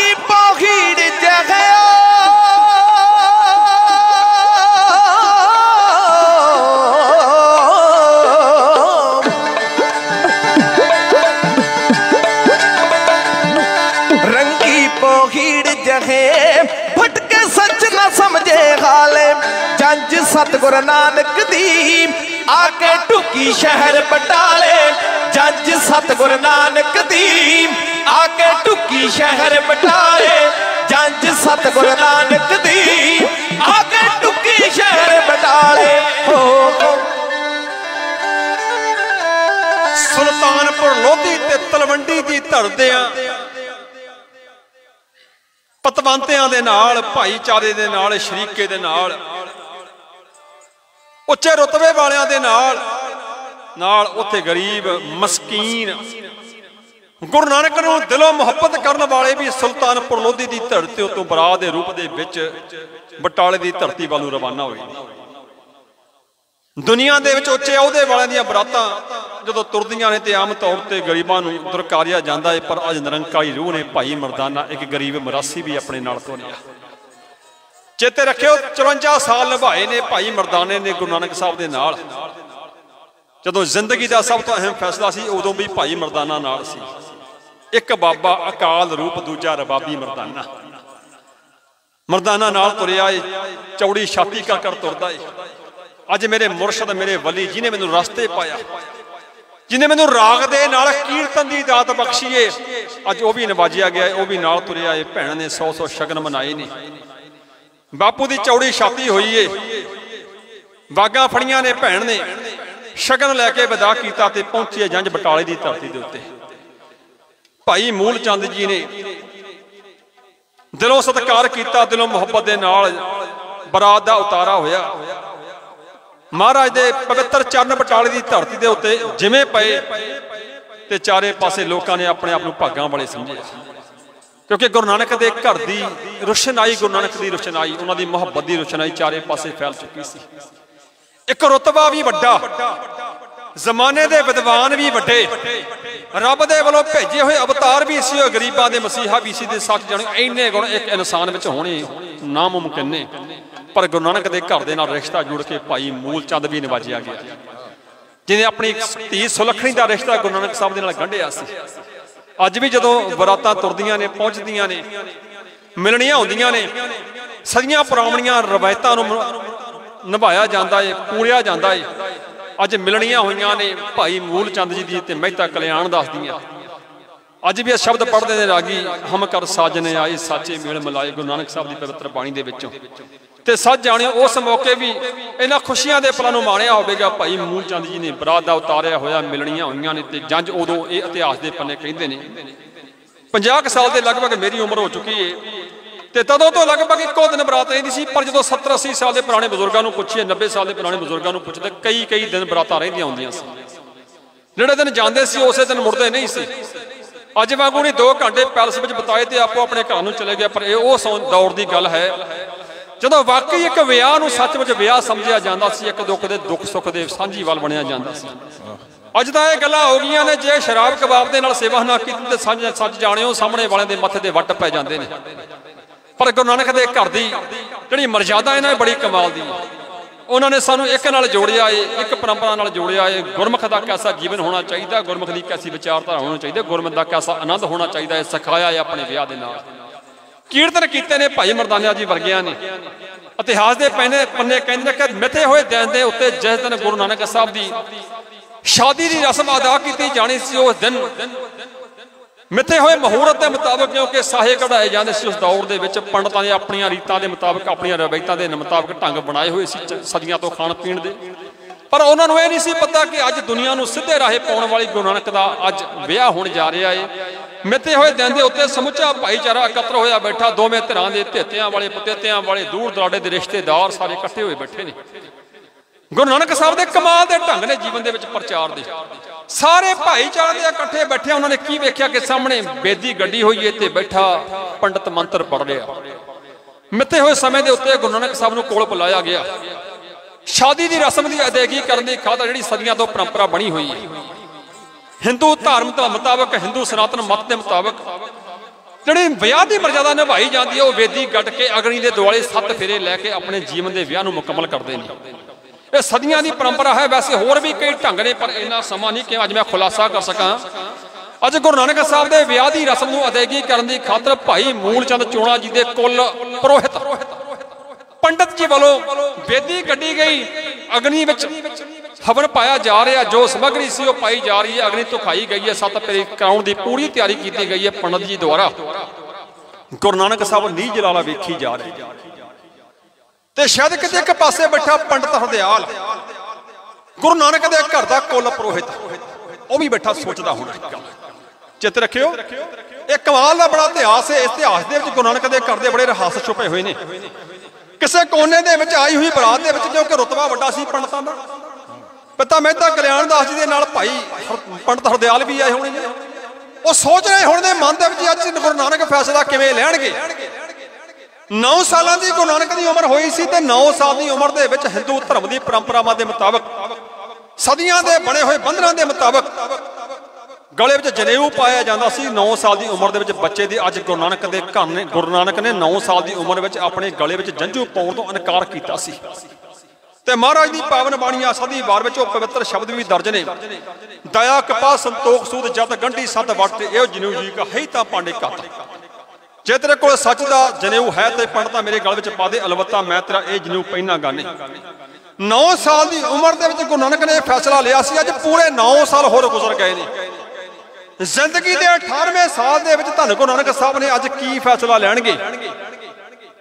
ਸਤਗੁਰ ਨਾਨਕ ਦੀ। ਆ ਕੇ ਢੁੱਕੀ ਸ਼ਹਿਰ ਬਟਾਲੇ, ਜੰਜ ਸਤਗੁਰ ਨਾਨਕ ਦੀ। ਆ ਕੇ ਢੁੱਕੀ ਸ਼ਹਿਰ ਬਟਾਲੇ, ਜੰਜ ਸਤਗੁਰ ਨਾਨਕ ਦੀ। ਆ ਕੇ ਢੁੱਕੀ ਸ਼ਹਿਰ ਬਟਾਲੇ, ਹੋ ਸੁਲਤਾਨਪੁਰ ਲੋਧੀ ਤੇ ਤਲਵੰਡੀ ਦੀ ਧਰਦੇ ਆ। ਪਤਵੰਤਿਆਂ ਦੇ ਨਾਲ, ਭਾਈਚਾਰੇ ਦੇ ਨਾਲ, ਸ਼ਰੀਕੇ ਦੇ ਨਾਲ। ਉੱਚੇ ਰੁਤਬੇ ਵਾਲਿਆਂ ਦੇ ਨਾਲ ਨਾਲ ਉੱਥੇ ਗਰੀਬ, ਮਸਕੀਨ, ਗੁਰੂ ਨਾਨਕ ਨੂੰ ਦਿਲੋਂ ਮੁਹੱਬਤ ਕਰਨ ਵਾਲੇ ਵੀ ਸੁਲਤਾਨਪੁਰ ਲੋਧੀ ਦੀ ਧਰਤੀ ਉਤੋਂ ਬਰਾਤ ਦੇ ਰੂਪ ਦੇ ਵਿੱਚ ਬਟਾਲੇ ਦੀ ਧਰਤੀ ਵੱਲ ਨੂੰ ਰਵਾਨਾ ਹੋਏ ਦੁਨੀਆ ਦੇ ਵਿੱਚ ਉੱਚੇ ਅਹੁਦੇ ਵਾਲਿਆਂ ਦੀਆਂ ਬਰਾਤਾਂ ਜਦੋਂ ਤੁਰਦੀਆਂ ਨੇ ਤੇ ਆਮ ਤੌਰ ਤੇ ਗਰੀਬਾਂ ਨੂੰ ਦੁਰਕਾਰਿਆ ਜਾਂਦਾ ਹੈ ਪਰ ਅੱਜ ਨਿਰੰਕਾਰੀ ਰੂਹ ਨੇ ਭਾਈ ਮਰਦਾਨਾ, ਇੱਕ ਗਰੀਬ ਮਰਾਸੀ ਵੀ ਆਪਣੇ ਨਾਲ ਤੋਰਿਆ। ਚੇਤੇ ਰੱਖਿਓ 54 ਸਾਲ ਨਿਭਾਏ ਨੇ ਭਾਈ ਮਰਦਾਨੇ ਨੇ ਗੁਰੂ ਨਾਨਕ ਸਾਹਿਬ ਦੇ ਨਾਲ। ਜਦੋਂ ਜ਼ਿੰਦਗੀ ਦਾ ਸਭ ਤੋਂ ਅਹਿਮ ਫੈਸਲਾ ਸੀ, ਉਦੋਂ ਵੀ ਭਾਈ ਮਰਦਾਨਾ ਨਾਲ ਸੀ। ਇੱਕ ਬਾਬਾ ਅਕਾਲ ਰੂਪ, ਦੂਜਾ ਰਬਾਬੀ ਮਰਦਾਨਾ। ਮਰਦਾਨਾ ਨਾਲ ਤੁਰਿਆ ਏ, ਚੌੜੀ ਛਾਤੀ ਕਰ ਕਰ ਤੁਰਦਾ ਏ। ਅੱਜ ਮੇਰੇ ਮੁਰਸ਼ਦ, ਮੇਰੇ ਵਲੀ ਜਿਨੇ ਮੈਨੂੰ ਰਸਤੇ ਪਾਇਆ ਜਿਨੇ ਮੈਨੂੰ ਰਾਗ ਦੇ ਨਾਲ ਕੀਰਤਨ ਦੀ ਦਾਤ ਬਖਸ਼ੀਏ ਅੱਜ ਉਹ ਵੀ ਨਵਾਜਿਆ ਗਿਆ ਉਹ ਵੀ ਨਾਲ ਤੁਰਿਆ ਏ। ਭੈਣ ਨੇ 100 100 ਸ਼ਗਨ ਮਨਾਏ ਨੇ। ਬਾਪੂ ਦੀ ਚੌੜੀ ਛਾਤੀ ਹੋਈ ਏ। ਬਾਗਾਂ ਫੜੀਆਂ ਨੇ ਭੈਣ ਨੇ। ਸ਼ਗਨ ਲੈ ਕੇ ਵਿਦਾ ਕੀਤਾ ਤੇ ਪਹੁੰਚੀ ਜੰਜ ਬਟਾਲੇ ਦੀ ਧਰਤੀ ਦੇ ਉੱਤੇ। ਭਾਈ ਮੂਲ ਚੰਦ ਜੀ ਨੇ ਦਿਲੋਂ ਸਤਿਕਾਰ ਕੀਤਾ, ਦਿਲੋਂ ਮੁਹੱਬਤ ਦੇ ਨਾਲ ਬਰਾਤ ਦਾ ਉਤਾਰਾ ਹੋਇਆ। ਮਹਾਰਾਜ ਦੇ ਪਵਿੱਤਰ ਚਰਨ ਬਟਾਲੇ ਦੀ ਧਰਤੀ ਦੇ ਉੱਤੇ ਜਿਵੇਂ ਪਏ ਤੇ ਚਾਰੇ ਪਾਸੇ ਲੋਕਾਂ ਨੇ ਆਪਣੇ ਆਪ ਨੂੰ ਭਾਗਾਂ ਵਾਲੇ ਸਮਝਿਆ। ਕਿਉਂਕਿ ਗੁਰੂ ਨਾਨਕ ਦੇ ਘਰ ਦੀ ਰੁਸ਼ਨਾਈ, ਗੁਰੂ ਨਾਨਕ ਦੀ ਰੁਸ਼ਨਾਈ, ਉਹਨਾਂ ਦੀ ਮੁਹੱਬਤ ਦੀ ਰੁਸ਼ਨਾਈ ਚਾਰੇ ਪਾਸੇ ਫੈਲ ਚੁੱਕੀ ਸੀ। ਇੱਕ ਰਤਬਾ ਵੀ ਵੱਡਾ, ਜ਼ਮਾਨੇ ਦੇ ਵਿਦਵਾਨ ਵੀ ਵੱਡੇ, ਰੱਬ ਦੇ ਵੱਲੋਂ ਭੇਜੇ ਹੋਏ ਅਵਤਾਰ ਵੀ ਸੀ ਉਹ ਗਰੀਬਾਂ ਦੇ ਮਸੀਹਾ ਵੀ ਸੀ ਦੇ ਸੱਚ ਜਾਣੇ। ਇੰਨੇ ਗੁਣ ਇੱਕ ਇਨਸਾਨ ਵਿੱਚ ਹੋਣੇ ਨਾਮੁਮਕਿਨ ਨੇ। ਪਰ ਗੁਰੂ ਨਾਨਕ ਦੇ ਘਰ ਦੇ ਨਾਲ ਰਿਸ਼ਤਾ ਜੁੜ ਕੇ ਭਾਈ ਮੂਲ ਚੰਦ ਵੀ ਨਿਵਾਜਿਆ ਗਿਆ। ਜਿਹਨੇ ਆਪਣੀ ਧੀ ਸੁਲੱਖਣੀ ਦਾ ਰਿਸ਼ਤਾ ਗੁਰੂ ਨਾਨਕ ਸਾਹਿਬ ਦੇ ਨਾਲ ਗੰਢਿਆ ਸੀ। ਅੱਜ ਵੀ ਜਦੋਂ ਬਰਾਤਾਂ ਤੁਰਦੀਆਂ ਨੇ, ਪਹੁੰਚਦੀਆਂ ਨੇ, ਮਿਲਣੀਆਂ ਹੁੰਦੀਆਂ ਨੇ, ਸਦੀਆਂ ਪੁਰਾਣੀਆਂ ਰਵਾਇਤਾਂ ਨੂੰ ਨਿਭਾਇਆ ਜਾਂਦਾ ਏ, ਪੂਰਿਆ ਜਾਂਦਾ ਏ। ਅੱਜ ਮਿਲਣੀਆਂ ਹੋਈਆਂ ਨੇ ਭਾਈ ਮੂਲ ਚੰਦ ਜੀ ਦੀ ਤੇ ਮਹਿਤਾ ਕਲਿਆਣ ਦੱਸਦੀਆਂ ਅੱਜ ਵੀ ਇਹ ਸ਼ਬਦ ਪੜ੍ਹਦੇ ਨੇ ਰਾਗੀ ਹਮ ਕਰ ਸਾਜਨੇ ਆਏ ਸਾਚੇ ਮੇਲ ਮਲਾਏ ਗੁਰੂ ਨਾਨਕ ਸਾਹਿਬ ਦੀ ਪਵਿੱਤਰ ਬਾਣੀ ਦੇ ਵਿੱਚੋਂ। ਤੇ ਸੱਜ ਜਾਣਿਓ, ਉਸ ਮੌਕੇ ਵੀ ਇਹਨਾਂ ਖੁਸ਼ੀਆਂ ਦੇ ਪਲਾਂ ਨੂੰ ਮਾਣਿਆ ਹੋਵੇਗਾ। ਭਾਈ ਮੂਲ ਚੰਦ ਜੀ ਨੇ ਬਰਾਤ ਦਾ ਉਤਾਰਿਆ ਹੋਇਆ, ਮਿਲਣੀਆਂ ਹੋਈਆਂ ਨੇ ਤੇ ਜੰਜ ਉਦੋਂ ਇਹ ਇਤਿਹਾਸ ਦੇ ਪੰਨੇ ਕਹਿੰਦੇ ਨੇ। 50 ਸਾਲ ਦੇ ਲਗਭਗ ਮੇਰੀ ਉਮਰ ਹੋ ਚੁੱਕੀ ਏ ਤੇ ਤਦੋਂ ਤੋਂ ਲਗਭਗ ਇੱਕੋ ਦਿਨ ਬਰਾਤ ਰਹਿੰਦੀ ਸੀ, ਪਰ ਜਦੋਂ 70 80 ਸਾਲ ਦੇ ਪੁਰਾਣੇ ਬਜ਼ੁਰਗਾਂ ਨੂੰ ਪੁੱਛੀਏ 90 ਸਾਲ ਦੇ ਪੁਰਾਣੇ ਬਜ਼ੁਰਗਾਂ ਨੂੰ ਪੁੱਛਦੇ, ਕਈ ਕਈ ਦਿਨ ਬਰਾਤਾਂ ਰਹਿੰਦੀਆਂ ਹੁੰਦੀਆਂ ਸੀ। ਜਿਹੜੇ ਦਿਨ ਜਾਂਦੇ ਸੀ, ਉਸੇ ਦਿਨ ਮੁੜਦੇ ਨਹੀਂ ਸੀ। ਅੱਜ ਵਾਂਗੂ ਨਹੀਂ 2 ਘੰਟੇ ਪੈਲਸ ਵਿੱਚ ਬਿਤਾਏ ਤੇ ਆਪੋ ਆਪਣੇ ਘਰ ਨੂੰ ਚਲੇ ਗਿਆ, ਪਰ ਇਹ ਉਹ ਦੌਰ ਦੀ ਗੱਲ ਹੈ ਜਦੋਂ ਵਾਕਈ ਇੱਕ ਵਿਆਹ ਨੂੰ ਸੱਚ ਵਿੱਚ ਵਿਆਹ ਸਮਝਿਆ ਜਾਂਦਾ ਸੀ, ਇੱਕ ਦੁੱਖ ਦੇ ਦੁੱਖ ਸੁੱਖ ਦੇ ਸਾਂਝੀ ਵੱਲ ਬਣਿਆ ਜਾਂਦਾ ਸੀ। ਅੱਜ ਤਾਂ ਇਹ ਗੱਲਾਂ ਹੋ ਗਈਆਂ ਨੇ, ਜੇ ਸ਼ਰਾਬ ਕਬਾਬ ਦੇ ਨਾਲ ਸੇਵਾ ਨਾ ਕੀਤੀ ਤੇ ਸੱਚ ਸੱਜ ਜਾਣਿਓ, ਸਾਹਮਣੇ ਵਾਲਿਆਂ ਦੇ ਮੱਥੇ ਤੇ ਵੱਟ ਪੈ ਜਾਂਦੇ ਨੇ। ਪਰ ਗੁਰੂ ਨਾਨਕ ਦੇ ਘਰ ਦੀ ਜਿਹੜੀ ਮਰਜ਼ਾਦਾ ਇਹਨਾਂ ਨੇ ਬੜੀ ਕਮਾਲ ਦੀ। ਉਹਨਾਂ ਨੇ ਸਾਨੂੰ ਇੱਕ ਨਾਲ ਜੋੜਿਆ ਏ, ਇੱਕ ਪਰੰਪਰਾ ਨਾਲ ਜੋੜਿਆ ਏ। ਗੁਰਮੁਖ ਦਾ ਕੈਸਾ ਜੀਵਨ ਹੋਣਾ ਚਾਹੀਦਾ, ਗੁਰਮੁਖ ਦੀ ਕੈਸੀ ਵਿਚਾਰਧਾਰਾ ਹੋਣੀ ਚਾਹੀਦੀ, ਗੁਰਮੁਖ ਦਾ ਕੈਸਾ ਆਨੰਦ ਹੋਣਾ ਚਾਹੀਦਾ ਏ, ਸਿਖਾਇਆ ਏ ਆਪਣੇ ਵਿਆਹ ਦੇ ਨਾਲ। ਕੀਰਤਨ ਕੀਤੇ ਨੇ ਭਾਈ ਮਰਦਾਨਿਆ ਜੀ ਵਰਗਿਆਂ ਨੇ। ਇਤਿਹਾਸ ਦੇ ਪੈਨੇ ਪੰਨੇ ਕਹਿੰਦੇ ਨੇ ਕਿ ਮਿੱਥੇ ਹੋਏ ਦਿਨ ਦੇ ਉੱਤੇ ਜਿਸ ਦਿਨ ਗੁਰੂ ਨਾਨਕ ਸਾਹਿਬ ਦੀ ਸ਼ਾਦੀ ਦੀ ਰਸਮ ਅਦਾ ਕੀਤੀ ਜਾਣੀ ਸੀ, ਉਸ ਦਿਨ ਮਿੱਥੇ ਹੋਏ ਮਹੂਰਤ ਦੇ ਮੁਤਾਬਕ ਕਿਉਂਕਿ ਸਾਹੇ ਕਢਾਏ ਜਾਂਦੇ ਸੀ, ਉਸ ਦੌਰ ਦੇ ਵਿੱਚ ਪੰਡਤਾਂ ਨੇ ਆਪਣੀਆਂ ਰੀਤਾਂ ਦੇ ਮੁਤਾਬਕ, ਆਪਣੀਆਂ ਰਵਾਇਤਾਂ ਦੇ ਮੁਤਾਬਕ ਢੰਗ ਬਣਾਏ ਹੋਏ ਸੀ ਸਦੀਆਂ ਤੋਂ ਖਾਣ ਪੀਣ ਦੇ। ਪਰ ਉਹਨਾਂ ਨੂੰ ਇਹ ਨਹੀਂ ਸੀ ਪਤਾ ਕਿ ਅੱਜ ਦੁਨੀਆ ਨੂੰ ਸਿੱਧੇ ਰਾਹੇ ਪਾਉਣ ਵਾਲੀ ਗੁਰੂ ਨਾਨਕ ਦਾ ਅੱਜ ਵਿਆਹ ਹੋਣ ਜਾ ਰਿਹਾ ਏ। ਮਿੱਥੇ ਹੋਏ ਦਿਨ ਦੇ ਉੱਤੇ ਸਮੁੱਚਾ ਭਾਈਚਾਰਾ ਇਕੱਤਰ ਹੋਇਆ ਬੈਠਾ, ਦੋਵੇਂ ਧਿਰਾਂ ਦੇ ਧੇਤਿਆਂ ਵਾਲੇ ਪਤੇਤਿਆਂ ਵਾਲੇ ਦੂਰ ਦਰਾਡੇ ਦੇ ਰਿਸ਼ਤੇਦਾਰ ਸਾਰੇ ਇਕੱਠੇ ਹੋਏ ਬੈਠੇ ਨੇ। ਗੁਰੂ ਨਾਨਕ ਸਾਹਿਬ ਦੇ ਕਮਾਲ ਦੇ ਢੰਗ ਨੇ ਜੀਵਨ ਦੇ ਵਿੱਚ ਪ੍ਰਚਾਰ ਦੇ। ਸਾਰੇ ਭਾਈਚਾਰੇ ਦੇ ਇਕੱਠੇ ਬੈਠੇ, ਉਹਨਾਂ ਨੇ ਕੀ ਵੇਖਿਆ ਕਿ ਸਾਹਮਣੇ ਬੇਦੀ ਗੱਡੀ ਹੋਈ ਏ ਤੇ ਬੈਠਾ ਪੰਡਤ ਮੰਤਰ ਪੜ ਰਿਹਾ। ਮਿੱਥੇ ਹੋਏ ਸਮੇਂ ਦੇ ਉੱਤੇ ਗੁਰੂ ਨਾਨਕ ਸਾਹਿਬ ਨੂੰ ਕੋਲ ਬੁਲਾਇਆ ਗਿਆ। ਸ਼ਾਦੀ ਦੀ ਰਸਮ ਦੀ ਅਦਾਇਗੀ ਕਰਨ ਦੀ ਖਾਤਰ ਜਿਹੜੀ ਸਦੀਆਂ ਤੋਂ ਪਰੰਪਰਾ ਬਣੀ ਹੋਈ ਹੈ। ਹਿੰਦੂ ਧਰਮ ਦੇ ਮੁਤਾਬਕ, ਹਿੰਦੂ ਸਨਾਤਨ ਮਤ ਦੇ ਮੁਤਾਬਕ, ਜਿਹੜੀ ਵਿਆਹ ਦੀ ਮਰਜ਼ਾਦਾ ਨਿਭਾਈ ਜਾਂਦੀ ਹੈ, ਉਹ ਵੇਦੀ ਗੱਡ ਕੇ ਅਗਨੀ ਦੇ ਦੁਆਲੇ ਸੱਤ ਫੇਰੇ ਲੈ ਕੇ ਆਪਣੇ ਜੀਵਨ ਦੇ ਵਿਆਹ ਨੂੰ ਮੁਕੰਮਲ ਕਰਦੇ ਨੇ। ਇਹ ਸਦੀਆਂ ਦੀ ਪਰੰਪਰਾ ਹੈ। ਵੈਸੇ ਹੋਰ ਵੀ ਕਈ ਢੰਗ ਨੇ, ਪਰ ਇੰਨਾ ਸਮਾਂ ਨਹੀਂ ਕਿ ਅੱਜ ਮੈਂ ਖੁਲਾਸਾ ਕਰ ਸਕਾਂ। ਅੱਜ ਗੁਰੂ ਨਾਨਕ ਸਾਹਿਬ ਦੇ ਵਿਆਹ ਦੀ ਰਸਮ ਨੂੰ ਅਦਾਇਗੀ ਕਰਨ ਦੀ ਖਾਤਰ ਭਾਈ ਮੂਲ ਚੰਦ ਚੋਣਾ ਜੀ ਦੇ ਕੁੱਲ ਪੁਰੋਹਿਤ ਪੰਡਤ ਜੀ ਵੱਲੋਂ ਬੇਦੀ ਕੱਢੀ ਗਈ। ਅਗਨੀ ਵਿੱਚ ਹਵਨ ਪਾਇਆ ਜਾ ਰਿਹਾ। ਜੋ ਸਮਗਰੀ ਸੀ, ਉਹ ਪਾਈ ਜਾ ਰਹੀ ਹੈ। ਅਗਨੀ ਧੁਖਾਈ ਗਈ ਹੈ। ਸੱਤ ਫੇਰੇ ਕਰਾਉਣ ਦੀ ਪੂਰੀ ਤਿਆਰੀ ਕੀਤੀ ਗਈ ਹੈ ਪੰਡਤ ਜੀ ਦੁਆਰਾ। ਗੁਰੂ ਨਾਨਕ ਸਾਹਿਬ ਨੀਂਹ ਜਲਾਲਾ ਵੇਖੀ ਜਾ ਰਹੀ। ਤੇ ਸ਼ਾਇਦ ਕਿਤੇ ਇੱਕ ਪਾਸੇ ਬੈਠਾ ਪੰਡਤ ਹਰਦਿਆਲ। ਗੁਰੂ ਨਾਨਕ ਦੇ ਘਰ ਦਾ ਕੁੱਲ ਪ੍ਰੋਹਿਤ। ਉਹ ਵੀ ਬੈਠਾ ਸੋਚਦਾ ਹੋਣਾ ਚਿੱਤ ਰੱਖਿਓ, ਇਹ ਕਮਾਲ ਦਾ ਬੜਾ ਇਤਿਹਾਸ ਹੈ। ਇਸ ਇਤਿਹਾਸ ਦੇ ਵਿੱਚ ਗੁਰੂ ਨਾਨਕ ਦੇ ਘਰ ਦੇ ਬੜੇ ਰਹੱਸ ਛੁਪੇ ਹੋਏ ਨੇ। ਕਿਸੇ ਕੋਨੇ ਦੇ ਵਿੱਚ ਆਈ ਹੋਈ ਬਰਾਤ ਦੇ ਵਿੱਚ, ਕਿਉਂਕਿ ਰਤਬਾ ਵੱਡਾ ਸੀ ਪੰਡਤਾਂ ਦਾ। ਪਿਤਾ ਮਹਿਤਾ ਕਲਿਆਣ ਦਾਸ ਜੀ ਦੇ ਨਾਲ ਭਾਈ ਪੰਡਤ ਹਰਦਿਆਲ ਵੀ ਆਏ ਹੋਣੇ ਨੇ। ਉਹ ਸੋਚ ਰਹੇ ਹੁਣ ਦੇ ਮਨ ਦੇ ਵਿੱਚ ਅੱਜ ਗੁਰੂ ਨਾਨਕ ਫੈਸਲਾ ਕਿਵੇਂ ਲੈਣਗੇ। 9 ਸਾਲਾਂ ਦੀ ਗੁਰੂ ਨਾਨਕ ਦੀ ਉਮਰ ਹੋਈ ਸੀ ਤੇ 9 ਸਾਲ ਦੀ ਉਮਰ ਦੇ ਵਿੱਚ ਹਿੰਦੂ ਧਰਮ ਦੀ ਪਰੰਪਰਾਵਾਂ ਦੇ ਮੁਤਾਬਕ, ਸਦੀਆਂ ਦੇ ਬਣੇ ਹੋਏ ਬੰਧਨਾਂ ਦੇ ਮੁਤਾਬਕ ਗਲੇ ਵਿੱਚ ਜਨੇਊ ਪਾਇਆ ਜਾਂਦਾ ਸੀ। 9 ਸਾਲ ਦੀ ਉਮਰ ਦੇ ਵਿੱਚ ਬੱਚੇ ਦੀ ਅੱਜ ਗੁਰੂ ਨਾਨਕ ਦੇ ਘਰ ਨੇ ਗੁਰੂ ਨਾਨਕ ਨੇ 9 ਸਾਲ ਦੀ ਉਮਰ ਵਿੱਚ ਆਪਣੇ ਗਲੇ ਵਿੱਚ ਜੰਝੂ ਪਾਉਣ ਤੋਂ ਇਨਕਾਰ ਕੀਤਾ ਸੀ। ਤੇ ਮਹਾਰਾਜ ਦੀ ਪਾਵਨ ਬਾਣੀ ਆਸਾ ਦੀ ਵਾਰ ਵਿੱਚ ਉਹ ਪਵਿੱਤਰ ਸ਼ਬਦ ਵੀ ਦਰਜ ਨੇ। ਦਇਆ ਕਪਾ ਸੰਤੋਖ, ਸੂਦ, ਜਤ, ਗੰਢੀ, ਸਤ ਵਟ ਇਹ ਜਨੇਊ ਜੀ ਕਾ ਹੈ ਤਾਂ ਪਾਂਡੇ ਕੱਤ ਜੇ ਤੇਰੇ ਕੋਲ ਸੱਚ ਦਾ ਜਨੇਊ ਹੈ ਤੇ ਪੰਡਤਾ ਮੇਰੇ ਗਲ ਵਿੱਚ ਪਾ ਦੇ, ਅਲਵਤਾ, ਮੈਂ ਤੇਰਾ ਇਹ ਜਨੇਊ ਪਹਿਨਾ ਗਾਣੇ 9 ਸਾਲ ਦੀ ਉਮਰ ਦੇ ਵਿੱਚ ਗੁਰੂ ਨਾਨਕ ਨੇ ਫੈਸਲਾ ਲਿਆ ਸੀ। ਅੱਜ ਪੂਰੇ 9 ਸਾਲ ਹੋਰ ਗੁਜ਼ਰ ਗਏ ਨੇ। ਜ਼ਿੰਦਗੀ ਦੇ 18ਵੇਂ ਸਾਲ ਦੇ ਵਿੱਚ ਧੰਨ ਗੁਰੂ ਨਾਨਕ ਸਾਹਿਬ ਨੇ ਅੱਜ ਕੀ ਫੈਸਲਾ ਲੈਣਗੇ?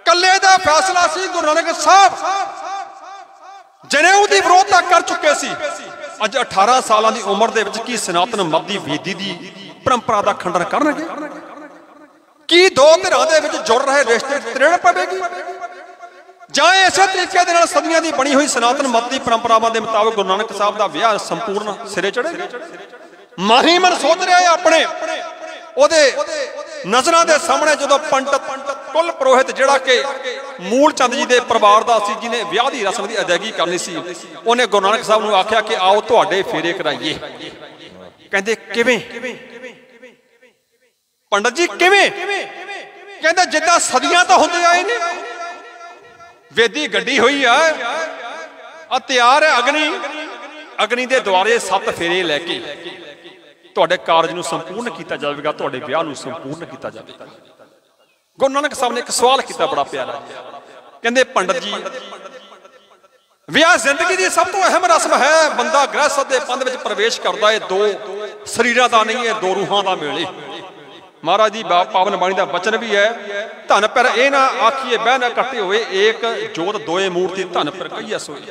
ਕੱਲੇ ਦਾ ਫੈਸਲਾ ਸੀ ਗੁਰੂ ਨਾਨਕ ਸਾਹਿਬ। ਜਨੇਊ ਦੀ ਵਿਰੋਧਤਾ ਕਰ ਚੁੱਕੇ ਸੀ। ਅੱਜ 18 ਸਾਲਾਂ ਦੀ ਉਮਰ ਦੇ ਵਿੱਚ ਕੀ ਸਨਾਤਨ ਮਤ ਦੀ ਵੇਦੀ ਦੀ ਪਰੰਪਰਾ ਦਾ ਖੰਡਨ ਕਰਨਗੇ? ਕੀ ਦੋ ਧਿਰਾਂ ਦੇ ਵਿੱਚ ਜੁੜ ਰਹੇ ਰਿਸ਼ਤੇ ਤ੍ਰਿੜ ਪਵੇਗੀ? ਜਾਂ ਇਸੇ ਤਰੀਕੇ ਦੇ ਨਾਲ ਸਦੀਆਂ ਦੀ ਬਣੀ ਹੋਈ ਸਨਾਤਨ ਮਤ ਦੀ ਪਰੰਪਰਾਵਾਂ ਦੇ ਮੁਤਾਬਕ ਗੁਰੂ ਨਾਨਕ ਸਾਹਿਬ ਦਾ ਵਿਆਹ ਸੰਪੂਰਨ ਸਿਰੇ ਚੜੇਗਾ ਮਾਹੀ ਮਨ ਸੋਚ ਰਿਹਾ ਹੈ ਆਪਣੇ। ਉਹਦੇ ਨਜ਼ਰਾਂ ਦੇ ਸਾਹਮਣੇ ਜਦੋਂ ਪੰਡਤ ਕੁੱਲ ਪ੍ਰੋਹਿਤ ਜਿਹੜਾ ਕਿ ਮੂਲ ਚੰਦ ਜੀ ਦੇ ਪਰਿਵਾਰ ਦਾ ਸੀ, ਜਿਹਨੇ ਵਿਆਹ ਦੀ ਰਸਮ ਦੀ ਅਦਾਇਗੀ ਕਰਨੀ ਸੀ, ਉਹਨੇ ਗੁਰੂ ਨਾਨਕ ਸਾਹਿਬ ਨੂੰ ਆਖਿਆ ਕਿ ਆਓ ਤੁਹਾਡੇ ਫੇਰੇ ਕਰਾਈਏ। ਕਹਿੰਦੇ, ਕਿਵੇਂ? ਪੰਡਤ ਜੀ, ਕਿਵੇਂ? ਕਹਿੰਦੇ, ਜਿੱਦਾਂ ਸਦੀਆਂ ਤਾਂ ਹੁੰਦੇ ਆਏ ਨੇ। ਵੇਦੀ ਗੱਡੀ ਹੋਈ ਆ। ਆ ਤਿਆਰ ਹੈ ਅਗਨੀ। ਅਗਨੀ ਦੇ ਦੁਆਰੇ ਸੱਤ ਫੇਰੇ ਲੈ ਕੇ। ਤੁਹਾਡੇ ਕਾਰਜ ਨੂੰ ਸੰਪੂਰਨ ਕੀਤਾ ਜਾਵੇਗਾ, ਤੁਹਾਡੇ ਵਿਆਹ ਨੂੰ ਸੰਪੂਰਨ ਕੀਤਾ ਜਾਵੇਗਾ। ਗੁਰੂ ਨਾਨਕ ਸਾਹਿਬ ਨੇ ਇੱਕ ਸਵਾਲ ਕੀਤਾ ਬੜਾ ਪਿਆਰਾ। ਕਹਿੰਦੇ, ਪੰਡਤ ਜੀ, ਵਿਆਹ ਜ਼ਿੰਦਗੀ ਦੀ ਸਭ ਤੋਂ ਅਹਿਮ ਰਸਮ ਹੈ, ਬੰਦਾ ਗ੍ਰਹਿਸਥ ਦੇ ਪੰਧ ਵਿੱਚ ਪ੍ਰਵੇਸ਼ ਕਰਦਾ ਹੈ ਦੋ ਸਰੀਰਾਂ ਦਾ ਨਹੀਂ ਹੈ ਦੋ ਰੂਹਾਂ ਦਾ ਮੇਲ ਮਹਾਰਾਜ ਦੀ ਪਾਵਨ ਬਾਣੀ ਦਾ ਬਚਨ ਵੀ ਹੈ, ਧਨ ਪਰ ਇਹ ਨਾ ਆਖੀਏ, ਬਹਿ ਨਾ ਕੱਟੇ ਹੋਏ, ਏਕ ਜੋਤ ਦੋਏ ਮੂਰਤੀ ਧਨ ਪਰ ਕਈਆ ਸੋਈ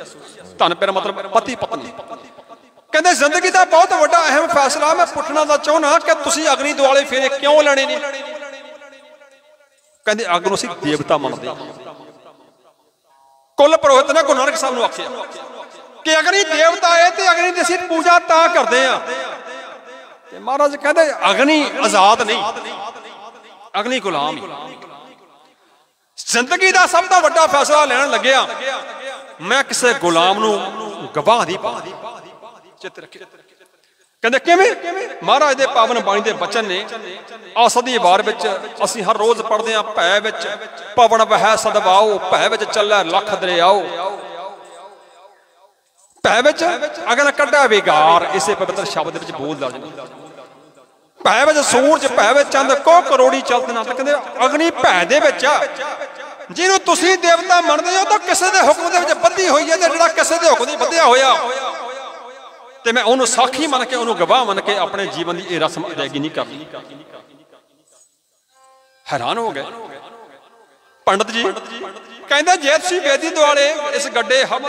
ਧਨ ਪਰ ਮਤਲਬ ਪਤੀ ਪਤਨੀ। ਕਹਿੰਦੇ ਜ਼ਿੰਦਗੀ ਦਾ ਬਹੁਤ ਵੱਡਾ ਅਹਿਮ ਫੈਸਲਾ, ਮੈਂ ਪੁੱਛਣਾ ਦਾ ਚਾਹੁੰਦਾ ਕਿ ਤੁਸੀਂ ਅਗਨੀ ਦੁਆਲੇ ਫੇਰੇ ਕਿਉਂ ਲੈਣੇ ਨੇ ਕਹਿੰਦੇ ਅਗ ਨੂੰ ਅਸੀਂ ਦੇਵਤਾ ਮੰਨਦੇ ਕੁੱਲ ਪ੍ਰੋਹਿਤ ਨੇ ਗੁਰੂ ਨਾਨਕ ਸਾਹਿਬ ਨੂੰ ਆਖਿਆ ਕਿ ਅਗਨੀ ਦੇਵਤਾ ਹੈ ਤੇ ਅਗਨੀ ਦੀ ਅਸੀਂ ਪੂਜਾ ਤਾਂ ਕਰਦੇ ਆ ਤੇ ਮਹਾਰਾਜ ਕਹਿੰਦੇ ਅਗਨੀ ਆਜ਼ਾਦ ਨਹੀਂ, ਅਗਨੀ ਗੁਲਾਮ ਜ਼ਿੰਦਗੀ ਦਾ ਸਭ ਤੋਂ ਵੱਡਾ ਫੈਸਲਾ ਲੈਣ ਲੱਗਿਆ, ਮੈਂ ਕਿਸੇ ਗੁਲਾਮ ਨੂੰ ਗਵਾਹ ਦੀ ਪਾ ਚਿੱਤ ਰੱਖੇ। ਕਹਿੰਦੇ, ਕਿਵੇਂ? ਮਹਾਰਾਜ ਦੇ ਪਾਵਨ ਬਾਣੀ ਦੇ ਬਚਨ ਨੇ ਆਸਦੀ ਵਾਰ ਵਿੱਚ ਅਸੀਂ ਹਰ ਰੋਜ਼ ਪੜ੍ਹਦੇ ਆਂ ਭੈ ਵਿੱਚ, ਪਵਨ ਵਹਿ ਸਦਵਾਓ, ਭੈ ਵਿੱਚ ਚੱਲੈ ਲੱਖ ਦਰਿਆਓ। ਭੈ ਵਿੱਚ ਅਗਨ ਕੱਢਿਆ ਵਿਗਾਰ ਇਸੇ ਪਵਿੱਤਰ ਸ਼ਬਦ ਵਿੱਚ ਬੋਲਦਾ ਜੀ। ਭੈ ਵਿੱਚ ਸੂਰਜ, ਭੈ ਵਿੱਚ ਚੰਦ, ਕੋ ਕਰੋੜੀ ਚਲਤ ਨਾ ਕਹਿੰਦੇ, ਅਗਨੀ ਭੈ ਦੇ ਵਿੱਚ ਆ। ਜਿਹਨੂੰ ਤੁਸੀਂ ਦੇਵਤਾ ਮੰਨਦੇ ਹੋ, ਤਾਂ ਕਿਸੇ ਦੇ ਹੁਕਮ ਦੇ ਵਿੱਚ ਬੱਧੀ ਹੋਈ ਹੈ ਤੇ ਜਿਹੜਾ ਕਿਸੇ ਦੇ ਹੁਕਮ ਦੀ ਬੱਧਿਆ ਹੋਇਆ। ਤੇ ਮੈਂ ਉਹਨੂੰ ਸਾਖੀ ਮੰਨ ਕੇ, ਉਹਨੂੰ ਗਵਾਹ ਮੰਨ ਕੇ ਆਪਣੇ ਜੀਵਨ ਦੀ ਇਹ ਰਸਮ ਅਦਾਇਗੀ ਨਹੀਂ ਕਰਨੀ ਹੈਰਾਨ ਹੋ ਗਏ। ਪੰਡਤ ਜੀ, ਕਹਿੰਦੇ ਜੇ ਤੁਸੀਂ ਵੇਦੀ ਦੁਆਲੇ ਇਸ ਗੱਡੇ ਹਮ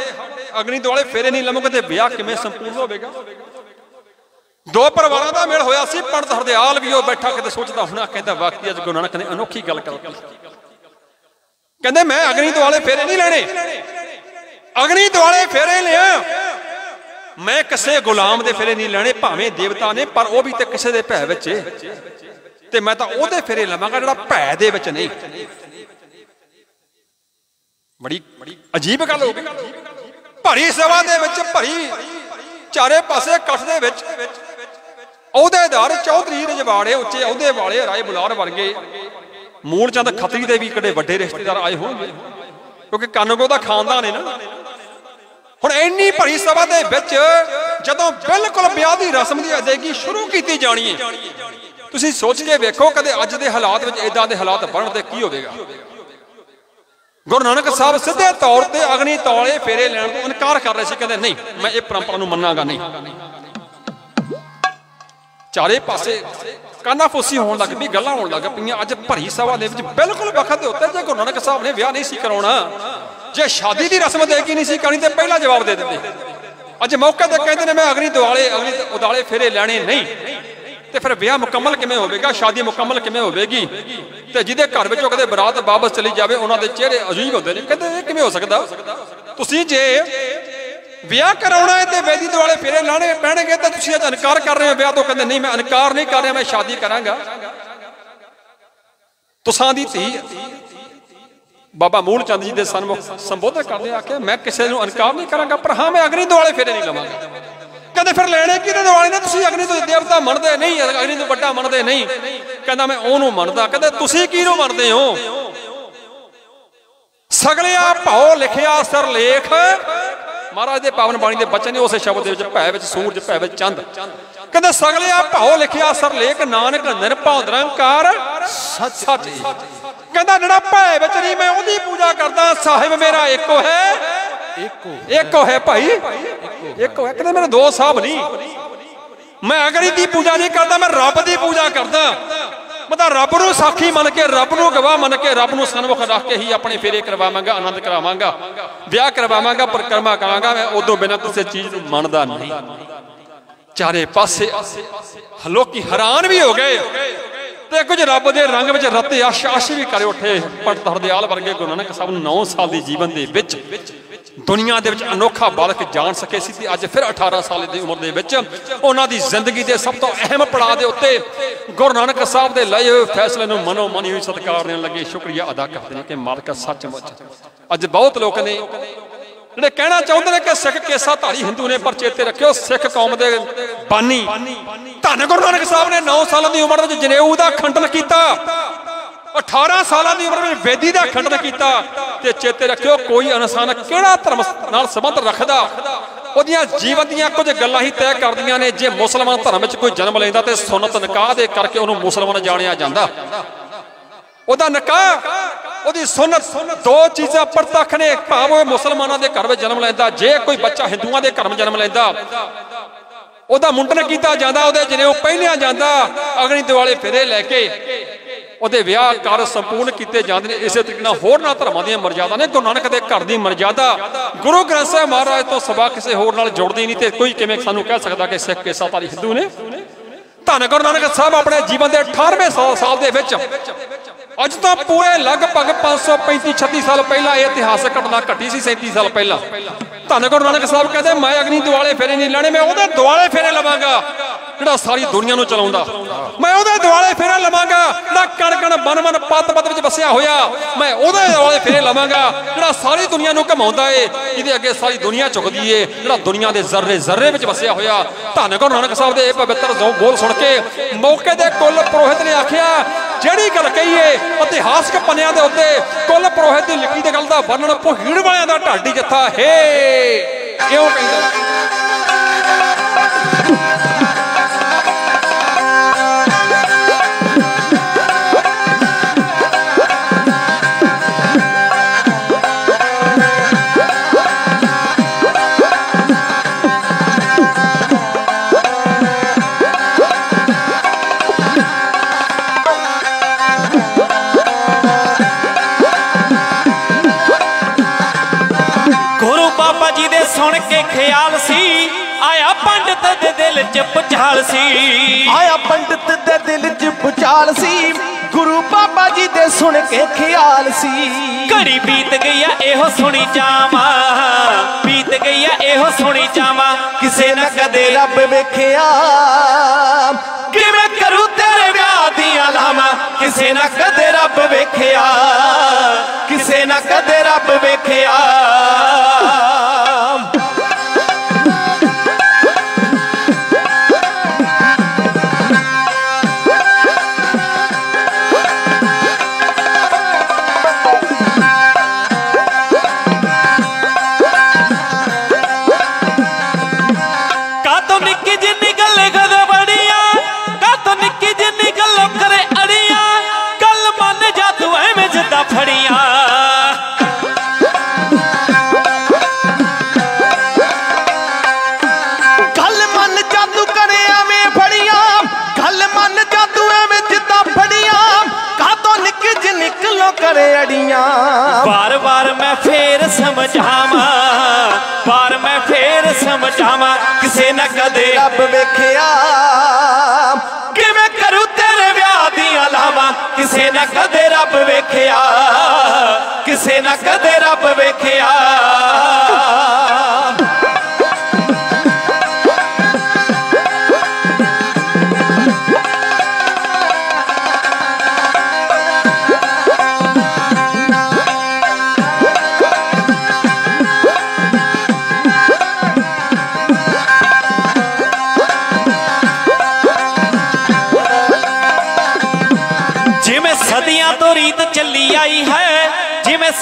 ਅਗਨੀ ਦੁਆਲੇ ਫੇਰੇ ਨਹੀਂ ਲਮੋਗੇ ਤੇ ਵਿਆਹ ਕਿਵੇਂ ਸੰਪੂਰਨ ਹੋਵੇਗਾ? ਦੋ ਪਰਿਵਾਰਾਂ ਦਾ ਮੇਲ ਹੋਇਆ ਸੀ, ਪੰਡਤ ਹਰਦਿਆਲ ਵੀ ਉਹ ਬੈਠਾ ਕਿਤੇ ਸੋਚਦਾ ਹੁਣਾ, ਕਹਿੰਦਾ ਵਾਕਈ ਅੱਜ ਗੁਰੂ ਨਾਨਕ ਨੇ ਅਨੋਖੀ ਗੱਲ ਕਰ ਕਹਿੰਦੇ ਮੈਂ ਅਗਨੀ ਦੁਆਲੇ ਫੇਰੇ ਨਹੀਂ ਲੈਣੇ। ਅਗਨੀ ਦੁਆਲੇ ਫੇਰੇ ਲਿਆ। ਮੈਂ ਕਿਸੇ ਗੁਲਾਮ ਦੇ ਫੇਰੇ ਨਹੀਂ ਲੈਣੇ, ਭਾਵੇਂ ਦੇਵਤਾ ਨੇ, ਪਰ ਉਹ ਵੀ ਤੇ ਕਿਸੇ ਦੇ ਭੈ ਵਿੱਚ ਤੇ ਮੈਂ ਤਾਂ ਉਹਦੇ ਫੇਰੇ ਲਵਾਂਗਾ ਜਿਹੜਾ ਭੈ ਦੇ ਵਿੱਚ ਨਹੀਂ। ਬੜੀ ਅਜੀਬ ਗੱਲ ਹੋ ਗਈ। ਭਰੀ ਸਭਾ ਦੇ ਵਿੱਚ ਭਰੀ, ਚਾਰੇ ਪਾਸੇ ਇਕੱਠ ਦੇ ਵਿੱਚ। ਅਹੁਦੇਦਾਰ ਚੌਧਰੀ ਰਜਵਾੜੇ ਉੱਚੇ ਅਹੁਦੇ ਵਾਲੇ ਰਾਏ ਬੁਲਾਰ ਵਰਗੇ। ਮੂਲ ਚੰਦ ਖੱਤਰੀ ਦੇ ਵੀ ਕਿਹੜੇ ਵੱਡੇ ਰਿਸ਼ਤੇਦਾਰ ਆਏ ਹੋਣਗੇ। ਕਿਉਂਕਿ ਕਨਗੋ ਦਾ ਖਾਨਦਾਨ ਹੈ ਨਾ। ਹੁਣ ਇੰਨੀ ਭਰੀ ਸਭਾ ਦੇ ਵਿੱਚ ਜਦੋਂ ਬਿਲਕੁਲ ਵਿਆਹ ਦੀ ਰਸਮ ਦੀ ਅਦਾਇਗੀ ਸ਼ੁਰੂ ਕੀਤੀ ਜਾਣੀ ਹੈ ਤੁਸੀਂ ਸੋਚ ਕੇ ਵੇਖੋ ਕਦੇ ਅੱਜ ਦੇ ਹਾਲਾਤ ਵਿੱਚ ਇਦਾਂ ਦੇ ਹਾਲਾਤ ਬਣਨ ਤੇ ਕੀ ਹੋਵੇਗਾ। ਗੁਰੂ ਨਾਨਕ ਸਾਹਿਬ ਸਿੱਧੇ ਤੌਰ ਤੇ ਅਗਨੀ ਤੌਲੇ ਫੇਰੇ ਲੈਣ ਤੋਂ ਇਨਕਾਰ ਕਰ ਰਹੇ ਸੀ, ਕਹਿੰਦੇ ਨਹੀਂ, ਮੈਂ ਇਹ ਪਰੰਪਰਾ ਨੂੰ ਮੰਨਾਂਗਾ ਨਹੀਂ। ਚਾਰੇ ਪਾਸੇ ਕਾਨਾਫੂਸੀ ਹੋਣ ਲੱਗ ਪਈ ਗੱਲਾਂ ਹੋਣ ਲੱਗ ਪਈਆਂ। ਅੱਜ ਭਰੀ ਸਭਾ ਦੇ ਵਿੱਚ ਬਿਲਕੁਲ ਵਕਤ ਦੇ ਉੱਤੇ ਜੇ ਗੁਰੂ ਨਾਨਕ ਸਾਹਿਬ ਨੇ ਵਿਆਹ ਨਹੀਂ ਸੀ ਕਰਾਉਣਾ, ਜੇ ਸ਼ਾਦੀ ਦੀ ਰਸਮ ਦੇ ਕੀ ਨਹੀਂ ਸੀ ਕਰਨੀ, ਤੇ ਪਹਿਲਾਂ ਜਵਾਬ ਦੇ ਦਿੰਦੇ ਅੱਜ ਮੌਕੇ ਤੇ ਕਹਿੰਦੇ ਨੇ, ਮੈਂ ਅਗਨੀ ਦੁਆਲੇ, ਅਗਨੀ ਉਦਾਲੇ ਫੇਰੇ ਲੈਣੇ ਨਹੀਂ। ਤੇ ਫਿਰ ਵਿਆਹ ਮੁਕੰਮਲ ਕਿਵੇਂ ਹੋਵੇਗਾ, ਸ਼ਾਦੀ ਮੁਕੰਮਲ ਕਿਵੇਂ ਹੋਵੇਗੀ? ਤੇ ਜਿਹਦੇ ਘਰ ਵਿੱਚੋਂ ਕਦੇ ਬਰਾਤ ਵਾਪਸ ਚਲੀ ਜਾਵੇ, ਉਹਨਾਂ ਦੇ ਚਿਹਰੇ ਅਜੀਬ ਹੁੰਦੇ ਨੇ। ਕਹਿੰਦੇ, ਇਹ ਕਿਵੇਂ ਹੋ ਸਕਦਾ? ਤੁਸੀਂ ਜੇ ਵਿਆਹ ਕਰਾਉਣਾ ਹੈ ਤੇ ਵੇਦੀ ਦੁਆਲੇ ਫੇਰੇ ਲਾਣੇ ਪੈਣਗੇ ਤਾਂ ਤੁਸੀਂ ਅੱਜ ਇਨਕਾਰ ਕਰ ਰਹੇ ਹੋ ਵਿਆਹ ਤੋਂ ਕਹਿੰਦੇ ਨਹੀਂ, ਮੈਂ ਇਨਕਾਰ ਨਹੀਂ ਕਰ ਰਿਹਾ, ਮੈਂ ਸ਼ਾਦੀ ਕਰਾਂਗਾ। ਤੁਸਾਂ ਦੀ ਧੀ ਬਾਬਾ ਮੂਲ ਚੰਦ ਜੀ ਦੇ ਸਨਮੁਖ ਸੰਬੋਧਨ ਕਰਦੇ ਆਖਿਆ, ਮੈਂ ਕਿਸੇ ਨੂੰ ਇਨਕਾਰ ਨਹੀਂ ਕਰਾਂਗਾ, ਪਰ ਹਾਂ, ਮੈਂ ਅਗਨੀ ਦੁਆਲੇ ਫੇਰੇ ਨਹੀਂ ਲਵਾਂਗਾ। ਕਹਿੰਦੇ ਫਿਰ ਲੈਣੇ ਕਿਹਦੇ ਦੁਆਲੇ ਨੇ? ਤੁਸੀਂ ਅਗਨੀ ਤੋਂ ਦੇਵਤਾ ਮੰਨਦੇ ਨਹੀਂ, ਅਗਨੀ ਤੋਂ ਵੱਡਾ ਮੰਨਦੇ ਨਹੀਂ। ਕਹਿੰਦਾ ਮੈਂ ਉਹਨੂੰ ਮੰਨਦਾ। ਕਹਿੰਦੇ ਤੁਸੀਂ ਕਿਹਨੂੰ ਮੰਨਦੇ ਹੋ? ਸਗਲਿਆ ਭਉ ਲਿਖਿਆ ਸਰ ਲੇਖ ਮਹਾਰਾਜ ਦੇ ਪਾਵਨ ਬਾਣੀ ਦੇ ਬਚਨ ਨੇ ਉਸੇ ਸ਼ਬਦ ਦੇ ਵਿੱਚ ਭੈ ਵਿੱਚ ਸੂਰਜ ਭੈ ਵਿੱਚ ਚੰਦ। ਕਹਿੰਦੇ ਸਗਲਿਆ ਭਉ ਲਿਖਿਆ ਸਰ ਲੇਖ ਨਾਨਕ ਨਿਰਭਉ ਨਿਰੰਕਾਰ। ਸੱਚ। ਸੱਚ। ਕਹਿੰਦਾ ਜਿਹੜਾ ਭੈ ਵਿੱਚ ਨਹੀਂ ਮੈਂ ਉਹਦੀ ਪੂਜਾ ਕਰਦਾ ਸਾਹਿਬ ਮੇਰਾ ਇੱਕੋ ਹੈ। ਇੱਕੋ ਇੱਕੋ ਹੈ ਭਾਈ। ਇੱਕੋ ਹੈ। ਕਹਿੰਦੇ ਮੇਰੇ ਦੋ ਸਾਹਿਬ ਨਹੀਂ। ਮੈਂ ਅਗਰੀ ਦੀ ਪੂਜਾ ਨਹੀਂ ਕਰਦਾ ਮੈਂ ਰੱਬ ਦੀ ਪੂਜਾ ਕਰਦਾ। ਮੈਂ ਰੱਬ ਨੂੰ ਸਾਖੀ ਮੰਨ ਕੇ, ਰੱਬ ਨੂੰ ਗਵਾਹ ਮੰਨ ਕੇ, ਰੱਬ ਨੂੰ ਸਨਮੁਖ ਰੱਖ ਕੇ ਹੀ ਆਪਣੇ ਫੇਰੇ ਕਰਵਾਵਾਂਗਾ, ਆਨੰਦ ਕਰਾਵਾਂਗਾ, ਵਿਆਹ ਕਰਵਾਵਾਂਗਾ, ਪਰਿਕਰਮਾ ਕਰਾਂਗਾ, ਮੈਂ ਉਦੋਂ ਬਿਨਾਂ ਕਿਸੇ ਚੀਜ਼ ਨੂੰ ਮੰਨਦਾ ਨਹੀਂ। ਚਾਰੇ ਪਾਸੇ ਲੋਕੀ ਹੈਰਾਨ ਵੀ ਹੋ ਗਏ ਤੇ ਕੁਝ ਰੱਬ ਦੇ ਰੰਗ ਵਿੱਚ ਰਤੇ ਆਸ਼ ਆਸ਼ ਵੀ ਕਰੇ ਉੱਠੇ। ਪੰਡਤ ਹਰਦਿਆਲ ਵਰਗੇ ਗੁਰੂ ਨਾਨਕ ਸਾਹਿਬ ਨੂੰ 9 ਸਾਲ ਦੀ ਜੀਵਨ ਦੇ ਵਿੱਚ ਦੁਨੀਆ ਦੇ ਵਿੱਚ ਅਨੋਖਾ ਬਾਲਕ ਜਾਣ ਸਕੇ ਸੀ ਤੇ ਅੱਜ ਫਿਰ 18 ਸਾਲ ਦੀ ਉਮਰ ਦੇ ਵਿੱਚ ਉਹਨਾਂ ਦੀ ਜ਼ਿੰਦਗੀ ਦੇ ਸਭ ਤੋਂ ਅਹਿਮ ਪੜਾਅ ਦੇ ਉੱਤੇ ਗੁਰੂ ਨਾਨਕ ਸਾਹਿਬ ਦੇ ਲਏ ਹੋਏ ਫੈਸਲੇ ਨੂੰ ਮਨੋ ਮਨੀ ਹੋਈ ਸਤਿਕਾਰ ਦੇਣ ਲੱਗੇ ਸ਼ੁਕਰੀਆ ਅਦਾ ਕਰਦੇ ਨੇ ਕਿ ਮਾਲਕ ਸੱਚਮੁੱਚ ਅੱਜ ਬਹੁਤ ਲੋਕ ਨੇ ਜਿਹੜੇ ਕਹਿਣਾ ਚਾਹੁੰਦੇ ਨੇ ਕਿ ਸਿੱਖ ਕੇਸਾ ਧਾਰੀ ਹਿੰਦੂ ਨੇ ਪਰ ਚੇਤੇ ਰੱਖਿਓ, ਸਿੱਖ ਕੌਮ ਦੇ ਬਾਨੀ। ਧੰਨ ਗੁਰੂ ਨਾਨਕ ਸਾਹਿਬ ਨੇ 9 ਸਾਲਾਂ ਦੀ ਉਮਰ ਵਿੱਚ ਜਨੇਊ ਦਾ ਖੰਡਨ ਕੀਤਾ। 18 ਸਾਲਾਂ ਦੀ ਉਮਰ ਵਿੱਚ ਵੇਦੀ ਦਾ ਖੰਡਨ ਕੀਤਾ ਤੇ ਚੇਤੇ ਰੱਖਿਓ, ਕੋਈ ਇਨਸਾਨ ਕਿਹੜਾ ਧਰਮ ਨਾਲ ਸੰਬੰਧ ਰੱਖਦਾ? ਉਹਦੀਆਂ ਜੀਵਨ ਦੀਆਂ ਕੁਝ ਗੱਲਾਂ ਹੀ ਤੈਅ ਕਰਦੀਆਂ ਨੇ, ਜੇ ਮੁਸਲਮਾਨ ਧਰਮ ਵਿੱਚ ਕੋਈ ਜਨਮ ਲੈਂਦਾ ਤੇ ਸੁਨਤ ਨਿਕਾਹ ਦੇ ਕਰਕੇ ਉਹਨੂੰ ਮੁਸਲਮਾਨ ਜਾਣਿਆ ਜਾਂਦਾ। ਉਹਦਾ ਨਿਕਾਹ, ਉਹਦੀ ਸੁਨਤ ਦੋ ਚੀਜ਼ਾਂ ਪ੍ਰਤੱਖ ਨੇ, ਭਾਵ ਉਹ ਮੁਸਲਮਾਨਾਂ ਦੇ ਘਰ ਵਿੱਚ ਜਨਮ ਲੈਂਦਾ, ਜੇ ਕੋਈ ਬੱਚਾ ਹਿੰਦੂਆਂ ਦੇ ਘਰ ਵਿੱਚ ਜਨਮ ਲੈਂਦਾ, ਉਹਦਾ ਮੁੰਡਨ ਕੀਤਾ ਜਾਂਦਾ, ਉਹਦੇ ਜਨੇਊ ਪਹਿਨਿਆ ਜਾਂਦਾ, ਅਗਨੀ ਦਿਵਾਲੇ ਫੇਰੇ ਲੈ ਕੇ। ਉਹਦੇ ਵਿਆਹ ਕਰ ਸੰਪੂਰਨ ਕੀਤੇ ਜਾਂਦੇ ਨੇ, ਇਸੇ ਤਰੀਕੇ ਨਾਲ ਹੋਰ ਧਰਮਾਂ ਦੀਆਂ ਮਰਜ਼ਾਦਾ ਨੇ, ਗੁਰੂ ਨਾਨਕ ਦੇ ਘਰ ਦੀ ਮਰਜ਼ਾਦਾ ਗੁਰੂ ਗ੍ਰੰਥ ਸਾਹਿਬ ਮਹਾਰਾਜ ਤੋਂ ਸਵਾ ਕਿਸੇ ਹੋਰ ਨਾਲ ਜੁੜਦੀ ਨਹੀਂ ਤੇ ਕੋਈ ਕਿਵੇਂ ਸਾਨੂੰ ਕਹਿ ਸਕਦਾ ਕਿ ਸਿੱਖ ਕੇਸਾ ਤਾਰੀ ਹਿੰਦੂ ਨੇ? ਧੰਨ ਗੁਰੂ ਨਾਨਕ ਸਾਹਿਬ ਆਪਣੇ ਜੀਵਨ ਦੇ 18ਵੇਂ ਸਾਲ ਦੇ ਵਿੱਚ, ਅੱਜ ਤੋਂ ਪੂਰੇ ਲਗਭਗ 535 36 ਸਾਲ ਪਹਿਲਾਂ ਇਹ ਇਤਿਹਾਸਕ ਘਟਨਾ ਘਟੀ ਸੀ 37 ਸਾਲ ਪਹਿਲਾਂ। ਧੰਨ ਗੁਰੂ ਨਾਨਕ ਸਾਹਿਬ ਕਹਿੰਦੇ, ਮੈਂ ਅਗਨੀ ਦੁਆਲੇ ਫੇਰੇ ਨਹੀਂ ਲੈਣੇ, ਮੈਂ ਉਹਦੇ ਦੁਆਲੇ ਫੇਰੇ ਲਵਾਂਗਾ, ਜਿਹੜਾ ਸਾਰੀ ਦੁਨੀਆ ਨੂੰ ਚਲਾਉਂਦਾ। ਮੈਂ ਉਹਦੇ ਦੁਆਲੇ ਫੇਰੇ ਲਵਾਂਗਾ ਜਿਹੜਾ ਕਣ ਕਣ ਬਨ ਬਨ ਪੱਤ ਪੱਤ ਵਿੱਚ ਵਸਿਆ ਹੋਇਆ, ਮੈਂ ਉਹਦੇ ਦੁਆਲੇ ਫੇਰੇ ਲਵਾਂਗਾ, ਜਿਹੜਾ ਸਾਰੀ ਦੁਨੀਆ ਨੂੰ ਘਮਾਉਂਦਾ ਏ, ਜਿਹਦੇ ਅੱਗੇ ਸਾਰੀ ਦੁਨੀਆ ਝੁਕਦੀ ਏ, ਜਿਹੜਾ ਦੁਨੀਆ ਦੇ ਜ਼ਰਰੇ ਜ਼ਰਰੇ ਵਿੱਚ ਵਸਿਆ ਹੋਇਆ। ਧੰਨ ਗੁਰੂ ਨਾਨਕ ਸਾਹਿਬ ਦੇ ਇਹ ਪਵਿੱਤਰ ਬੋਲ ਸੁਣ ਕੇ ਮੌਕੇ ਦੇ ਕੁੱਲ ਪੁਰੋਹਿਤ ਨੇ ਆਖਿਆ, ਜਿਹੜੀ ਗੱਲ ਕਹੀਏ ਇਤਿਹਾਸਕ ਪੰਨਿਆਂ ਦੇ ਉੱਤੇ ਕੁੱਲ ਪੁਰੋਹਿਤ ਦੀ ਲਿਖੀ ਤੇ ਗੱਲ ਦਾ ਵਰਣਨ ਭੁਹੀੜ ਵਾਲਿਆਂ ਦਾ ਢਾਡੀ ਜੱਥਾ ਹੇ। ਕਿਉਂ ਕਹਿੰਦਾ ਗੁਰੂ ਕੇ ਖਿਆਲ ਸੀ ਆਇਆ ਪੰਡਤ ਦੇ ਦਿਲ 'ਚ ਪੁਚਾਲ ਸੀ। ਆਇਆ ਪੰਡਤ ਦੇ ਦਿਲ 'ਚ ਪੁਚਾਲ ਸੀ ਗੁਰੂ ਬਾਬਾ ਜੀ ਦੇ ਸੁਣ ਕੇ ਖਿਆਲ ਸੀ। ਘੜੀ ਬੀਤ ਗਈ ਆ ਇਹੋ ਸੁਣੀ ਜਾਵਾਂ ਬੀਤ ਗਈ ਆ ਇਹੋ ਸੁਣੀ ਜਾਵਾਂ ਕਿਸੇ ਨਾ ਕਦੇ ਰੱਬ ਵੇਖਿਆ ਕਿਵੇਂ ਕਰੂ ਤੇਰੇ ਵਿਆਹ ਦੀਆਂ ਲਾਵਾਂ। ਕਿਸੇ ਨਾ ਕਦੇ ਰੱਬ ਵੇਖਿਆ ਕਿਸੇ ਨਾ ਕਦੇ ਰੱਬ ਵੇਖਿਆ। ਸਮਝਾਵਾਂ ਬਾਰ ਮੈਂ ਫੇਰ ਸਮਝਾਵਾਂ ਕਿਸੇ ਨਾ ਕਦੇ ਰੱਬ ਵੇਖਿਆ। ਕਿਵੇਂ ਕਰੂ ਤੇਰੇ ਵਿਆਹ ਦੀਆਂ ਲਾਵਾਂ ਕਿਸੇ ਨਾ ਕਦੇ ਰੱਬ ਵੇਖਿਆ ਕਿਸੇ ਨਾ ਕਦੇ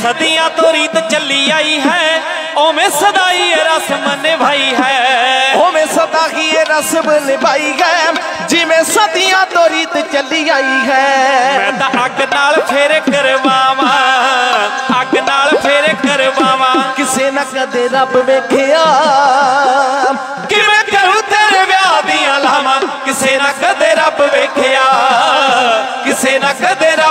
ਸਦੀਆਂ ਤੋਂ ਰੀਤ ਚੱਲੀ ਆਈ ਹੈ ਓਵੇਂ ਸਦਾਈ ਇਹ ਰਸਮ ਨਿਭਾਈ ਹੈ। ਹੋਵੇਂ ਸਦਾ ਹੀ ਇਹ ਰਸਮ ਨਿਭਾਈ ਹੈ ਜਿਵੇਂ ਸਦੀਆਂ ਤੋਂ ਰੀਤ ਚੱਲੀ ਆਈ ਹੈ। ਮੈਂ ਤਾਂ ਅੱਗ ਨਾਲ ਫੇਰ ਕਰਵਾਵਾਂ ਅੱਗ ਨਾਲ ਫੇਰ ਕਰਵਾਵਾਂ। ਕਿਸੇ ਨਾ ਕਦੇ ਰੱਬ ਵੇਖਿਆ। ਕਿਵੇਂ ਕਰੂ ਤੇਰੇ ਵਿਆਹ ਦੀਆਂ ਲਾਵਾਂ ਕਿਸੇ ਨਾ ਕਦੇ ਰੱਬ ਵੇਖਿਆ। ਕਿਸੇ ਨਾ ਕਦੇ ਰੱਬ ਵੇਖਿਆ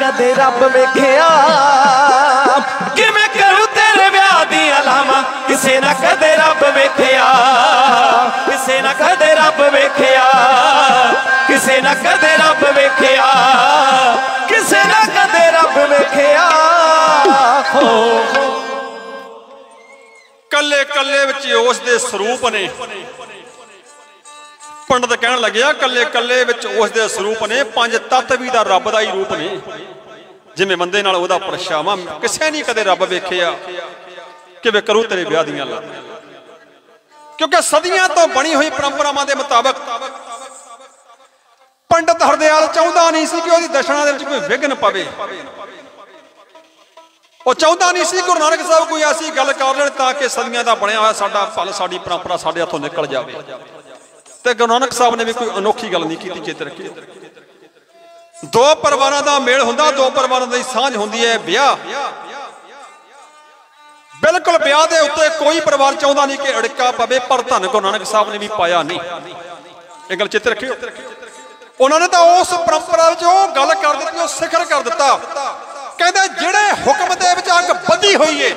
ਕਦੇ ਰੱਬ ਵੇਖਿਆ। ਕਿਵੇਂ ਕਰੂ ਤੇਰੇ ਵਿਆਹ ਦੀਆਂ ਲਾਵਾਂ? ਕਿਸੇ ਨਾ ਕਦੇ ਰੱਬ ਵੇਖਿਆ। ਕਿਸੇ ਨਾ ਕਦੇ ਰੱਬ ਵੇਖਿਆ। ਕਿਸੇ ਨਾ ਕਦੇ ਰੱਬ ਵੇਖਿਆ। ਕਿਸੇ ਨਾ ਕਦੇ ਰੱਬ ਵੇਖਿਆ। ਹੋ। ਕੱਲੇ ਕੱਲੇ ਵਿੱਚ ਉਸ ਦੇ ਸਰੂਪ ਨੇ। ਪੰਡਤ ਕਹਿਣ ਲੱਗਿਆ, ਕੱਲੇ ਕੱਲੇ ਵਿੱਚ ਉਸ ਦੇ ਸਰੂਪ ਨੇ, ਪੰਜ ਤੱਤ ਵੀ ਦਾ ਰੱਬ ਦਾ ਹੀ ਰੂਪ ਨੇ। ਜਿਵੇਂ ਬੰਦੇ ਨਾਲ ਉਹਦਾ ਪਰਛਾਵਾਂ, ਕਿਸੇ ਨਹੀਂ ਕਦੇ ਰੱਬ ਵੇਖਿਆ ਕਿਵੇਂ ਕਰੂ ਤੇਰੇ ਵਿਆਹ ਦੀਆਂ ਲਾ ਕਿਉਂਕਿ ਸਦੀਆਂ ਤੋਂ ਬਣੀ ਹੋਈ ਪਰੰਪਰਾਵਾਂ ਦੇ ਮੁਤਾਬਕ ਪੰਡਤ ਹਰਦਿਆਲ ਚਾਹੁੰਦਾ ਨਹੀਂ ਸੀ ਕਿ ਉਹਦੀ ਦਸ਼ਣਾ ਦੇ ਵਿੱਚ ਕੋਈ ਵਿਘਨ ਪਵੇ। ਉਹ ਚਾਹੁੰਦਾ ਨਹੀਂ ਸੀ ਗੁਰੂ ਨਾਨਕ ਸਾਹਿਬ ਕੋਈ ਐਸੀ ਗੱਲ ਕਰ ਲੈਣ ਤਾਂ ਕਿ ਸਦੀਆਂ ਦਾ ਬਣਿਆ ਹੋਇਆ ਸਾਡਾ ਫਲ, ਸਾਡੀ ਪਰੰਪਰਾ ਸਾਡੇ ਹੱਥੋਂ ਨਿਕਲ ਜਾਵੇ। ਤੇ ਗੁਰੂ ਨਾਨਕ ਸਾਹਿਬ ਨੇ ਵੀ ਕੋਈ ਅਨੋਖੀ ਗੱਲ ਨਹੀਂ ਕੀਤੀ, ਚੇਤੇ ਰੱਖਿਓ। ਦੋ ਪਰਿਵਾਰਾਂ ਦਾ ਮੇਲ ਹੁੰਦਾ, ਦੋ ਪਰਿਵਾਰਾਂ ਦੀ ਸਾਂਝ ਹੁੰਦੀ ਹੈ ਵਿਆਹ। ਬਿਲਕੁਲ ਵਿਆਹ ਦੇ ਉੱਤੇ ਕੋਈ ਪਰਿਵਾਰ ਚਾਹੁੰਦਾ ਨਹੀਂ ਕਿ ਅੜਕਾ ਪਵੇ, ਪਰ ਧੰਨ ਗੁਰੂ ਨਾਨਕ ਸਾਹਿਬ ਨੇ ਵੀ ਪਾਇਆ ਨਹੀਂ। ਇਹ ਗੱਲ ਚੇਤੇ ਰੱਖਿਓ। ਉਹਨਾਂ ਨੇ ਤਾਂ ਉਸ ਪਰੰਪਰਾ ਵਿੱਚ ਉਹ ਗੱਲ ਕਰ ਦਿੱਤੀ, ਉਹ ਸਿਖਰ ਕਰ ਦਿੱਤਾ। ਕਹਿੰਦੇ ਜਿਹੜੇ ਹੁਕਮ ਦੇ ਵਿੱਚ ਅੱਗ ਬੱਧੀ ਹੋਈ ਏ,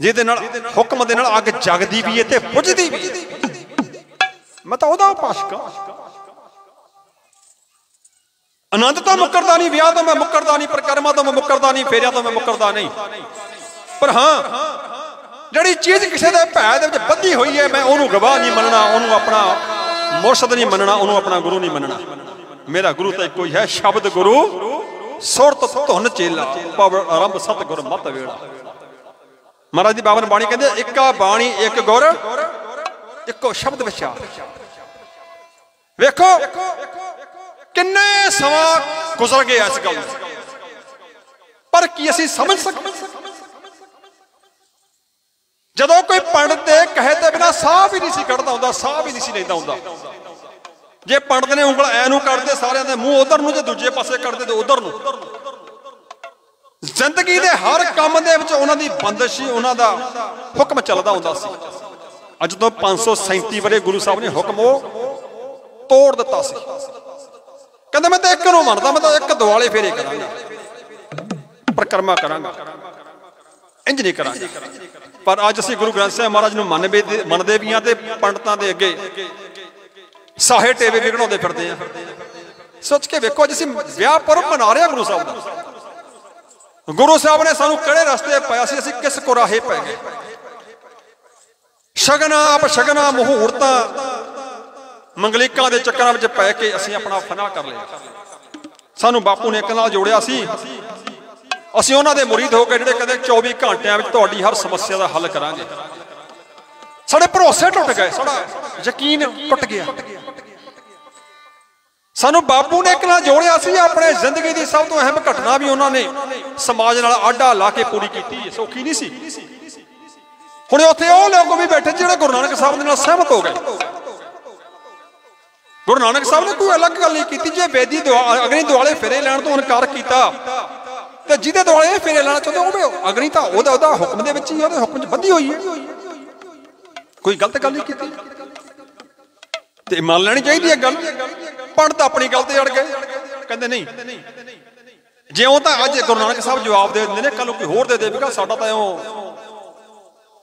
ਜਿਹਦੇ ਨਾਲ ਹੁਕਮ ਦੇ ਨਾਲ ਅੱਗ ਜਗਦੀ ਵੀ ਏ ਤੇ ਬੁਝਦੀ ਵੀ ਏ। ਮੈਂ ਤਾਂ ਉਹਦਾ ਉਪਾਸ਼ਕ ਆਨੰਦ ਤੋਂ ਮੁੱਕਰਦਾ ਨਹੀਂ, ਵਿਆਹ ਤੋਂ ਮੈਂ ਮੁੱਕਰਦਾ ਨਹੀਂ, ਪ੍ਰਕਰਮਾਂ ਤੋਂ ਮੈਂ ਮੁੱਕਰਦਾ ਨਹੀਂ, ਫੇਰਿਆਂ ਤੋਂ ਮੈਂ ਮੁੱਕਰਦਾ ਨਹੀਂ। ਪਰ ਹਾਂ, ਜਿਹੜੀ ਚੀਜ਼ ਕਿਸੇ ਦੇ ਭੈ ਦੇ ਵਿੱਚ ਬੱਧੀ ਹੋਈ ਹੈ, ਮੈਂ ਉਹਨੂੰ ਗਵਾਹ ਨਹੀਂ ਮੰਨਣਾ, ਉਹਨੂੰ ਆਪਣਾ ਮੁਰਸ਼ਦ ਨਹੀਂ ਮੰਨਣਾ, ਉਹਨੂੰ ਆਪਣਾ ਗੁਰੂ ਨਹੀਂ ਮੰਨਣਾ। ਮੇਰਾ ਗੁਰੂ ਤਾਂ ਇੱਕੋ ਹੀ ਹੈ, ਸ਼ਬਦ ਗੁਰੂ, ਸੁਰਤ ਧੁਨ ਚੇਲਾ, ਪਵ ਆਰੰਭ ਸਤ ਮਤ ਵੇੜਾ ਮਹਾਰਾਜ ਦੀ ਬਾਵਨ ਬਾਣੀ ਕਹਿੰਦੇ, ਇੱਕਾ ਬਾਣੀ, ਇੱਕ ਗੁਰ ਇੱਕੋ ਸ਼ਬਦ ਵਿਚਾਰ ਵੇਖੋ ਕਿੰਨੇ ਸਮਾਂ ਗੁਜ਼ਰ ਗਏ ਇਸ ਗੱਲ ਪਰ ਕੀ ਅਸੀਂ ਸਮਝ ਸਕਦੇ? ਜਦੋਂ ਕੋਈ ਪੰਡਤ ਦੇ ਕਹੇ ਤੇ ਬਿਨਾ ਸਾਹ ਵੀ ਨਹੀਂ ਸੀ ਕੱਢਦਾ ਹੁੰਦਾ, ਸਾਹ ਵੀ ਨਹੀਂ ਸੀ ਲੈਂਦਾ ਹੁੰਦਾ। ਜੇ ਪੰਡਤ ਨੇ ਉਂਗਲ ਐ ਨੂੰ ਕੱਢਦੇ, ਸਾਰਿਆਂ ਦੇ ਮੂੰਹ ਉਧਰ ਨੂੰ ਜੇ ਦੂਜੇ ਪਾਸੇ ਕੱਢਦੇ ਤੇ ਉਧਰ ਨੂੰ। ਜ਼ਿੰਦਗੀ ਦੇ ਹਰ ਕੰਮ ਦੇ ਵਿੱਚ ਉਹਨਾਂ ਦੀ ਬੰਦਸ਼ ਸੀ ਉਹਨਾਂ ਦਾ ਹੁਕਮ ਚੱਲਦਾ ਹੁੰਦਾ ਸੀ। ਅੱਜ ਤੋਂ 537 ਵਰੇ ਗੁਰੂ ਸਾਹਿਬ ਨੇ ਹੁਕਮ ਉਹ ਤੋੜ ਦਿੱਤਾ ਸੀ। ਕਹਿੰਦਾ ਮੈਂ ਤਾਂ ਇੱਕ ਨੂੰ ਮੰਨਦਾ, ਮੈਂ ਤਾਂ ਇੱਕ ਦੁਆਲੇ ਫੇਰੇ ਕਰਾਂਗਾ। ਪ੍ਰਕਰਮਾ ਕਰਾਂਗਾ। ਇੰਜ ਨਹੀਂ ਕਰਾਂਗਾ। ਪਰ ਅੱਜ ਅਸੀਂ ਗੁਰੂ ਗ੍ਰੰਥ ਸਾਹਿਬ ਮਹਾਰਾਜ ਨੂੰ ਮੰਨਦੇ ਮੰਨਦੇ ਵੀ ਆ ਤੇ ਪੰਡਤਾਂ ਦੇ ਅੱਗੇ ਸਾਹੇ ਟੇਵੇ ਵਿਗੜਾਉਂਦੇ ਫਿਰਦੇ ਆ ਸੋਚ ਕੇ ਵੇਖੋ, ਅੱਜ ਅਸੀਂ ਵਿਆਹ ਪਰਬ ਮਨਾ ਰਹੇ ਆ ਗੁਰੂ ਸਾਹਿਬ ਦਾ। ਗੁਰੂ ਸਾਹਿਬ ਨੇ ਸਾਨੂੰ ਕਿਹੜੇ ਰਸਤੇ ਪਾਇਆ ਸੀ, ਅਸੀਂ ਕਿਸ ਕੁਰਾਹੇ ਪੈ ਗਏ? ਸ਼ਗਨਾ ਆਪ ਸ਼ਗਨਾ ਮਹੂਰਤਾਂ। ਮੰਗਲਿਕਾਂ ਦੇ ਚੱਕਰਾਂ ਵਿੱਚ ਪੈ ਕੇ ਅਸੀਂ ਆਪਣਾ ਫਨਾ ਕਰ ਲਿਆ। ਸਾਨੂੰ ਬਾਪੂ ਨੇ ਇੱਕ ਨਾਲ ਜੋੜਿਆ ਸੀ। ਅਸੀਂ ਉਹਨਾਂ ਦੇ ਮੁਰੀਦ ਹੋ ਕੇ ਜਿਹੜੇ ਕਹਿੰਦੇ 24 ਘੰਟਿਆਂ ਵਿੱਚ ਤੁਹਾਡੀ ਹਰ ਸਮੱਸਿਆ ਦਾ ਹੱਲ ਕਰਾਂਗੇ। ਸਾਡੇ ਭਰੋਸੇ ਟੁੱਟ ਗਏ, ਸਾਡਾ ਯਕੀਨ ਟੁੱਟ ਗਿਆ। ਸਾਨੂੰ ਬਾਪੂ ਨੇ ਇੱਕ ਨਾਲ ਜੋੜਿਆ ਸੀ, ਆਪਣੇ ਜ਼ਿੰਦਗੀ ਦੀ ਸਭ ਤੋਂ ਅਹਿਮ ਘਟਨਾ ਵੀ ਉਹਨਾਂ ਨੇ ਸਮਾਜ ਨਾਲ ਆਡਾ ਲਾ ਕੇ ਪੂਰੀ ਕੀਤੀ ਸੌਖੀ ਨਹੀਂ ਸੀ। ਹੁਣ ਉੱਥੇ ਉਹ ਲੋਕ ਵੀ ਬੈਠੇ ਜਿਹੜੇ ਗੁਰੂ ਨਾਨਕ ਸਾਹਿਬ ਦੇ ਨਾਲ ਸਹਿਮਤ ਹੋ ਗਏ। ਗੁਰੂ ਨਾਨਕ ਸਾਹਿਬ ਨੇ ਕੋਈ ਅਲੱਗ ਗੱਲ ਨਹੀਂ ਕੀਤੀ, ਜੇ ਵੇਦੀ ਅਗਨੀ ਦੁਆਲੇ ਫੇਰੇ ਲੈਣ ਤੋਂ ਇਨਕਾਰ ਕੀਤਾ, ਤੇ ਜਿਹਦੇ ਦੁਆਲੇ ਫੇਰੇ ਲੈਣਾ ਚਾਹੁੰਦੇ, ਉਹ ਵੀ ਅਗਨੀ ਤਾਂ ਉਹਦਾ ਉਹਦਾ ਹੁਕਮ ਦੇ ਵਿੱਚ ਹੀ ਉਹਦੇ ਹੁਕਮ 'ਚ ਬੱਧੀ ਹੋਈ ਹੈ ਕੋਈ ਗਲਤ ਗੱਲ ਨਹੀਂ ਕੀਤੀ। ਤੇ ਮੰਨ ਲੈਣੀ ਚਾਹੀਦੀ ਹੈ ਗੱਲ। ਪੰਡਤ ਆਪਣੀ ਗੱਲ ਤੇ ਅੜ ਗਏ। ਕਹਿੰਦੇ ਨਹੀਂ। ਜੇ ਉਹ ਤਾਂ ਅੱਜ ਗੁਰੂ ਨਾਨਕ ਸਾਹਿਬ ਜਵਾਬ ਦੇ ਦਿੰਦੇ ਨੇ ਕੱਲ ਨੂੰ ਕੋਈ ਹੋਰ ਦੇ ਦੇਵੇਗਾ, ਸਾਡਾ ਤਾਂ ਇਉਂ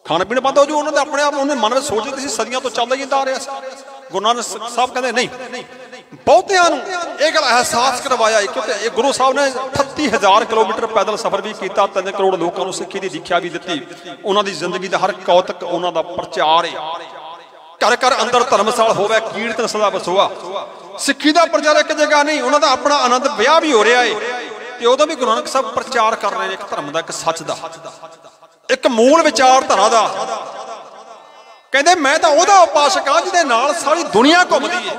ਖਾਣ ਪੀਣ ਬੰਦ ਹੋ ਜੂ ਉਹਨਾਂ ਦੇ ਆਪਣੇ ਆਪ ਉਹਨੇ ਮਨ ਵਿੱਚ ਸੋਚਦੇ ਸੀ, ਸਦੀਆਂ ਤੋਂ ਚੱਲਦਾ ਹੀ ਜਾਂਦਾ ਆ ਰਿਹਾ ਸੀ। ਗੁਰੂ ਨਾਨਕ ਸਾਹਿਬ ਕਹਿੰਦੇ, ਨਹੀਂ, ਬਹੁਤਿਆਂ ਨੂੰ ਇਹ ਗੱਲ ਅਹਿਸਾਸ ਕਰਵਾਇਆ ਕਿਉਂਕਿ ਇਹ ਗੁਰੂ ਸਾਹਿਬ ਨੇ 38000 ਕਿਲੋਮੀਟਰ ਪੈਦਲ ਸਫ਼ਰ ਵੀ ਕੀਤਾ 3 ਕਰੋੜ ਲੋਕਾਂ ਨੂੰ ਸਿੱਖੀ ਦੀ ਸਿੱਖਿਆ ਵੀ ਦਿੱਤੀ। ਉਹਨਾਂ ਦੀ ਜ਼ਿੰਦਗੀ ਦਾ ਹਰ ਕੌਤਕ ਉਹਨਾਂ ਦਾ ਪ੍ਰਚਾਰ ਹੈ ਘਰ ਘਰ ਅੰਦਰ ਧਰਮਸਾਲ ਹੋਵੇ, ਕੀਰਤਨ ਸਦਾ ਬਸੋਆ ਸਿੱਖੀ ਦਾ ਪ੍ਰਚਾਰ ਇੱਕ ਜਗ੍ਹਾ ਨਹੀਂ, ਉਹਨਾਂ ਦਾ ਆਪਣਾ ਆਨੰਦ ਵਿਆਹ ਵੀ ਹੋ ਰਿਹਾ ਏ। ਤੇ ਉਦੋਂ ਵੀ ਗੁਰੂ ਨਾਨਕ ਸਾਹਿਬ ਪ੍ਰਚਾਰ ਕਰ ਰਹੇ ਨੇ ਇੱਕ ਧਰਮ ਦਾ, ਇੱਕ ਸੱਚ ਦਾ। ਇੱਕ ਮੂਲ ਵਿਚਾਰਧਾਰਾ ਦਾ। ਕਹਿੰਦੇ, ਮੈਂ ਤਾਂ ਉਹਦਾ ਉਪਾਸਕ ਆ ਜਿਹਦੇ ਨਾਲ ਸਾਰੀ ਦੁਨੀਆ ਘੁੰਮਦੀ ਏ।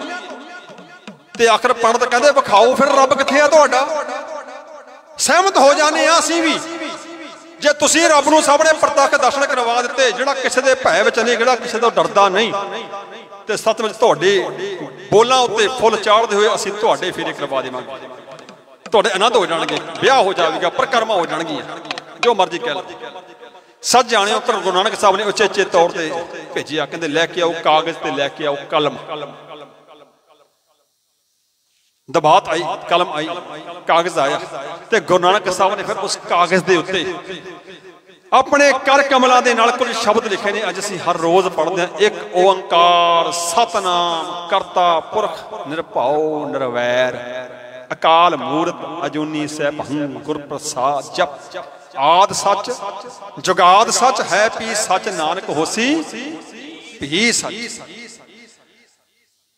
ਤੇ ਆਖਰ ਪੰਡਤ ਕਹਿੰਦੇ, ਵਿਖਾਓ ਫਿਰ ਰੱਬ ਕਿੱਥੇ ਆ ਤੁਹਾਡਾ? ਸਹਿਮਤ ਹੋ ਜਾਣੇ ਆ ਅਸੀਂ ਵੀ। ਜੇ ਤੁਸੀਂ ਰੱਬ ਨੂੰ ਸਾਹਮਣੇ ਪ੍ਰਤੱਖ ਦਰਸ਼ਨ ਕਰਵਾ ਦਿੱਤੇ, ਜਿਹੜਾ ਕਿਸੇ ਦੇ ਭੈ ਵਿੱਚ ਨਹੀਂ, ਜਿਹੜਾ ਕਿਸੇ ਤੋਂ ਡਰਦਾ ਨਹੀਂ, ਤੇ ਸੱਚ ਵਿੱਚ ਤੁਹਾਡੇ ਬੋਲਾਂ ਉੱਤੇ ਫੁੱਲ ਚਾੜਦੇ ਹੋਏ ਅਸੀਂ ਤੁਹਾਡੇ ਫੇਰੇ ਕਰਵਾ ਦੇਵਾਂਗੇ। ਤੁਹਾਡੇ ਆਨੰਦ ਹੋ ਜਾਣਗੇ, ਵਿਆਹ ਹੋ ਜਾਵੇਗਾ, ਪ੍ਰਕਰਮਾ ਹੋ ਜਾਣਗੀਆਂ, ਜੋ ਮਰਜ਼ੀ ਕਹਿ ਲਓ। ਸੱਚ ਜਾਣਿਓ ਕਰ ਗੁਰੂ ਨਾਨਕ ਸਾਹਿਬ ਨੇ ਉੱਚੇ ਉੱਚੇ ਤੌਰ ਤੇ ਭੇਜਿਆ। ਕਹਿੰਦੇ, ਲੈ ਕੇ ਆਓ, ਕਾਗਜ਼ ਤੇ ਲੈ ਕੇ ਆਓ, ਕਲਮ। ਦਬਾਤ ਆਈ, ਕਲਮ ਆਈ, ਕਾਗਜ਼ ਆਇਆ। ਤੇ ਗੁਰੂ ਨਾਨਕ ਸਾਹਿਬ ਨੇ ਫਿਰ ਉਸ ਕਾਗਜ਼ ਦੇ ਉੱਤੇ ਆਪਣੇ ਕਰ ਕਮਲਾਂ ਦੇ ਨਾਲ ਕੁਝ ਸ਼ਬਦ ਲਿਖੇ ਨੇ। ਅੱਜ ਅਸੀਂ ਹਰ ਰੋਜ਼ ਪੜ੍ਹਦੇ ਹਾਂ, ਇੱਕ ਓੰਕਾਰ, ਸਤਨਾਮ, ਕਰਤਾ, ਪੁਰਖ, ਨਿਰਭਉ, ਨਿਰਵੈਰ, ਅਕਾਲ ਮੂਰਤ, ਅਜੂਨੀ ਸਹਿਬੰ ਗੁਰ ਪ੍ਰਸਾਦ ਜਪ। ਆਦ ਸੱਚ, ਜੁਗਾਦ ਸੱਚ ਹੈ ਪੀ ਸੱਚ ਨਾਨਕ ਹੋਸੀ ਭੀ ਸੱਚ।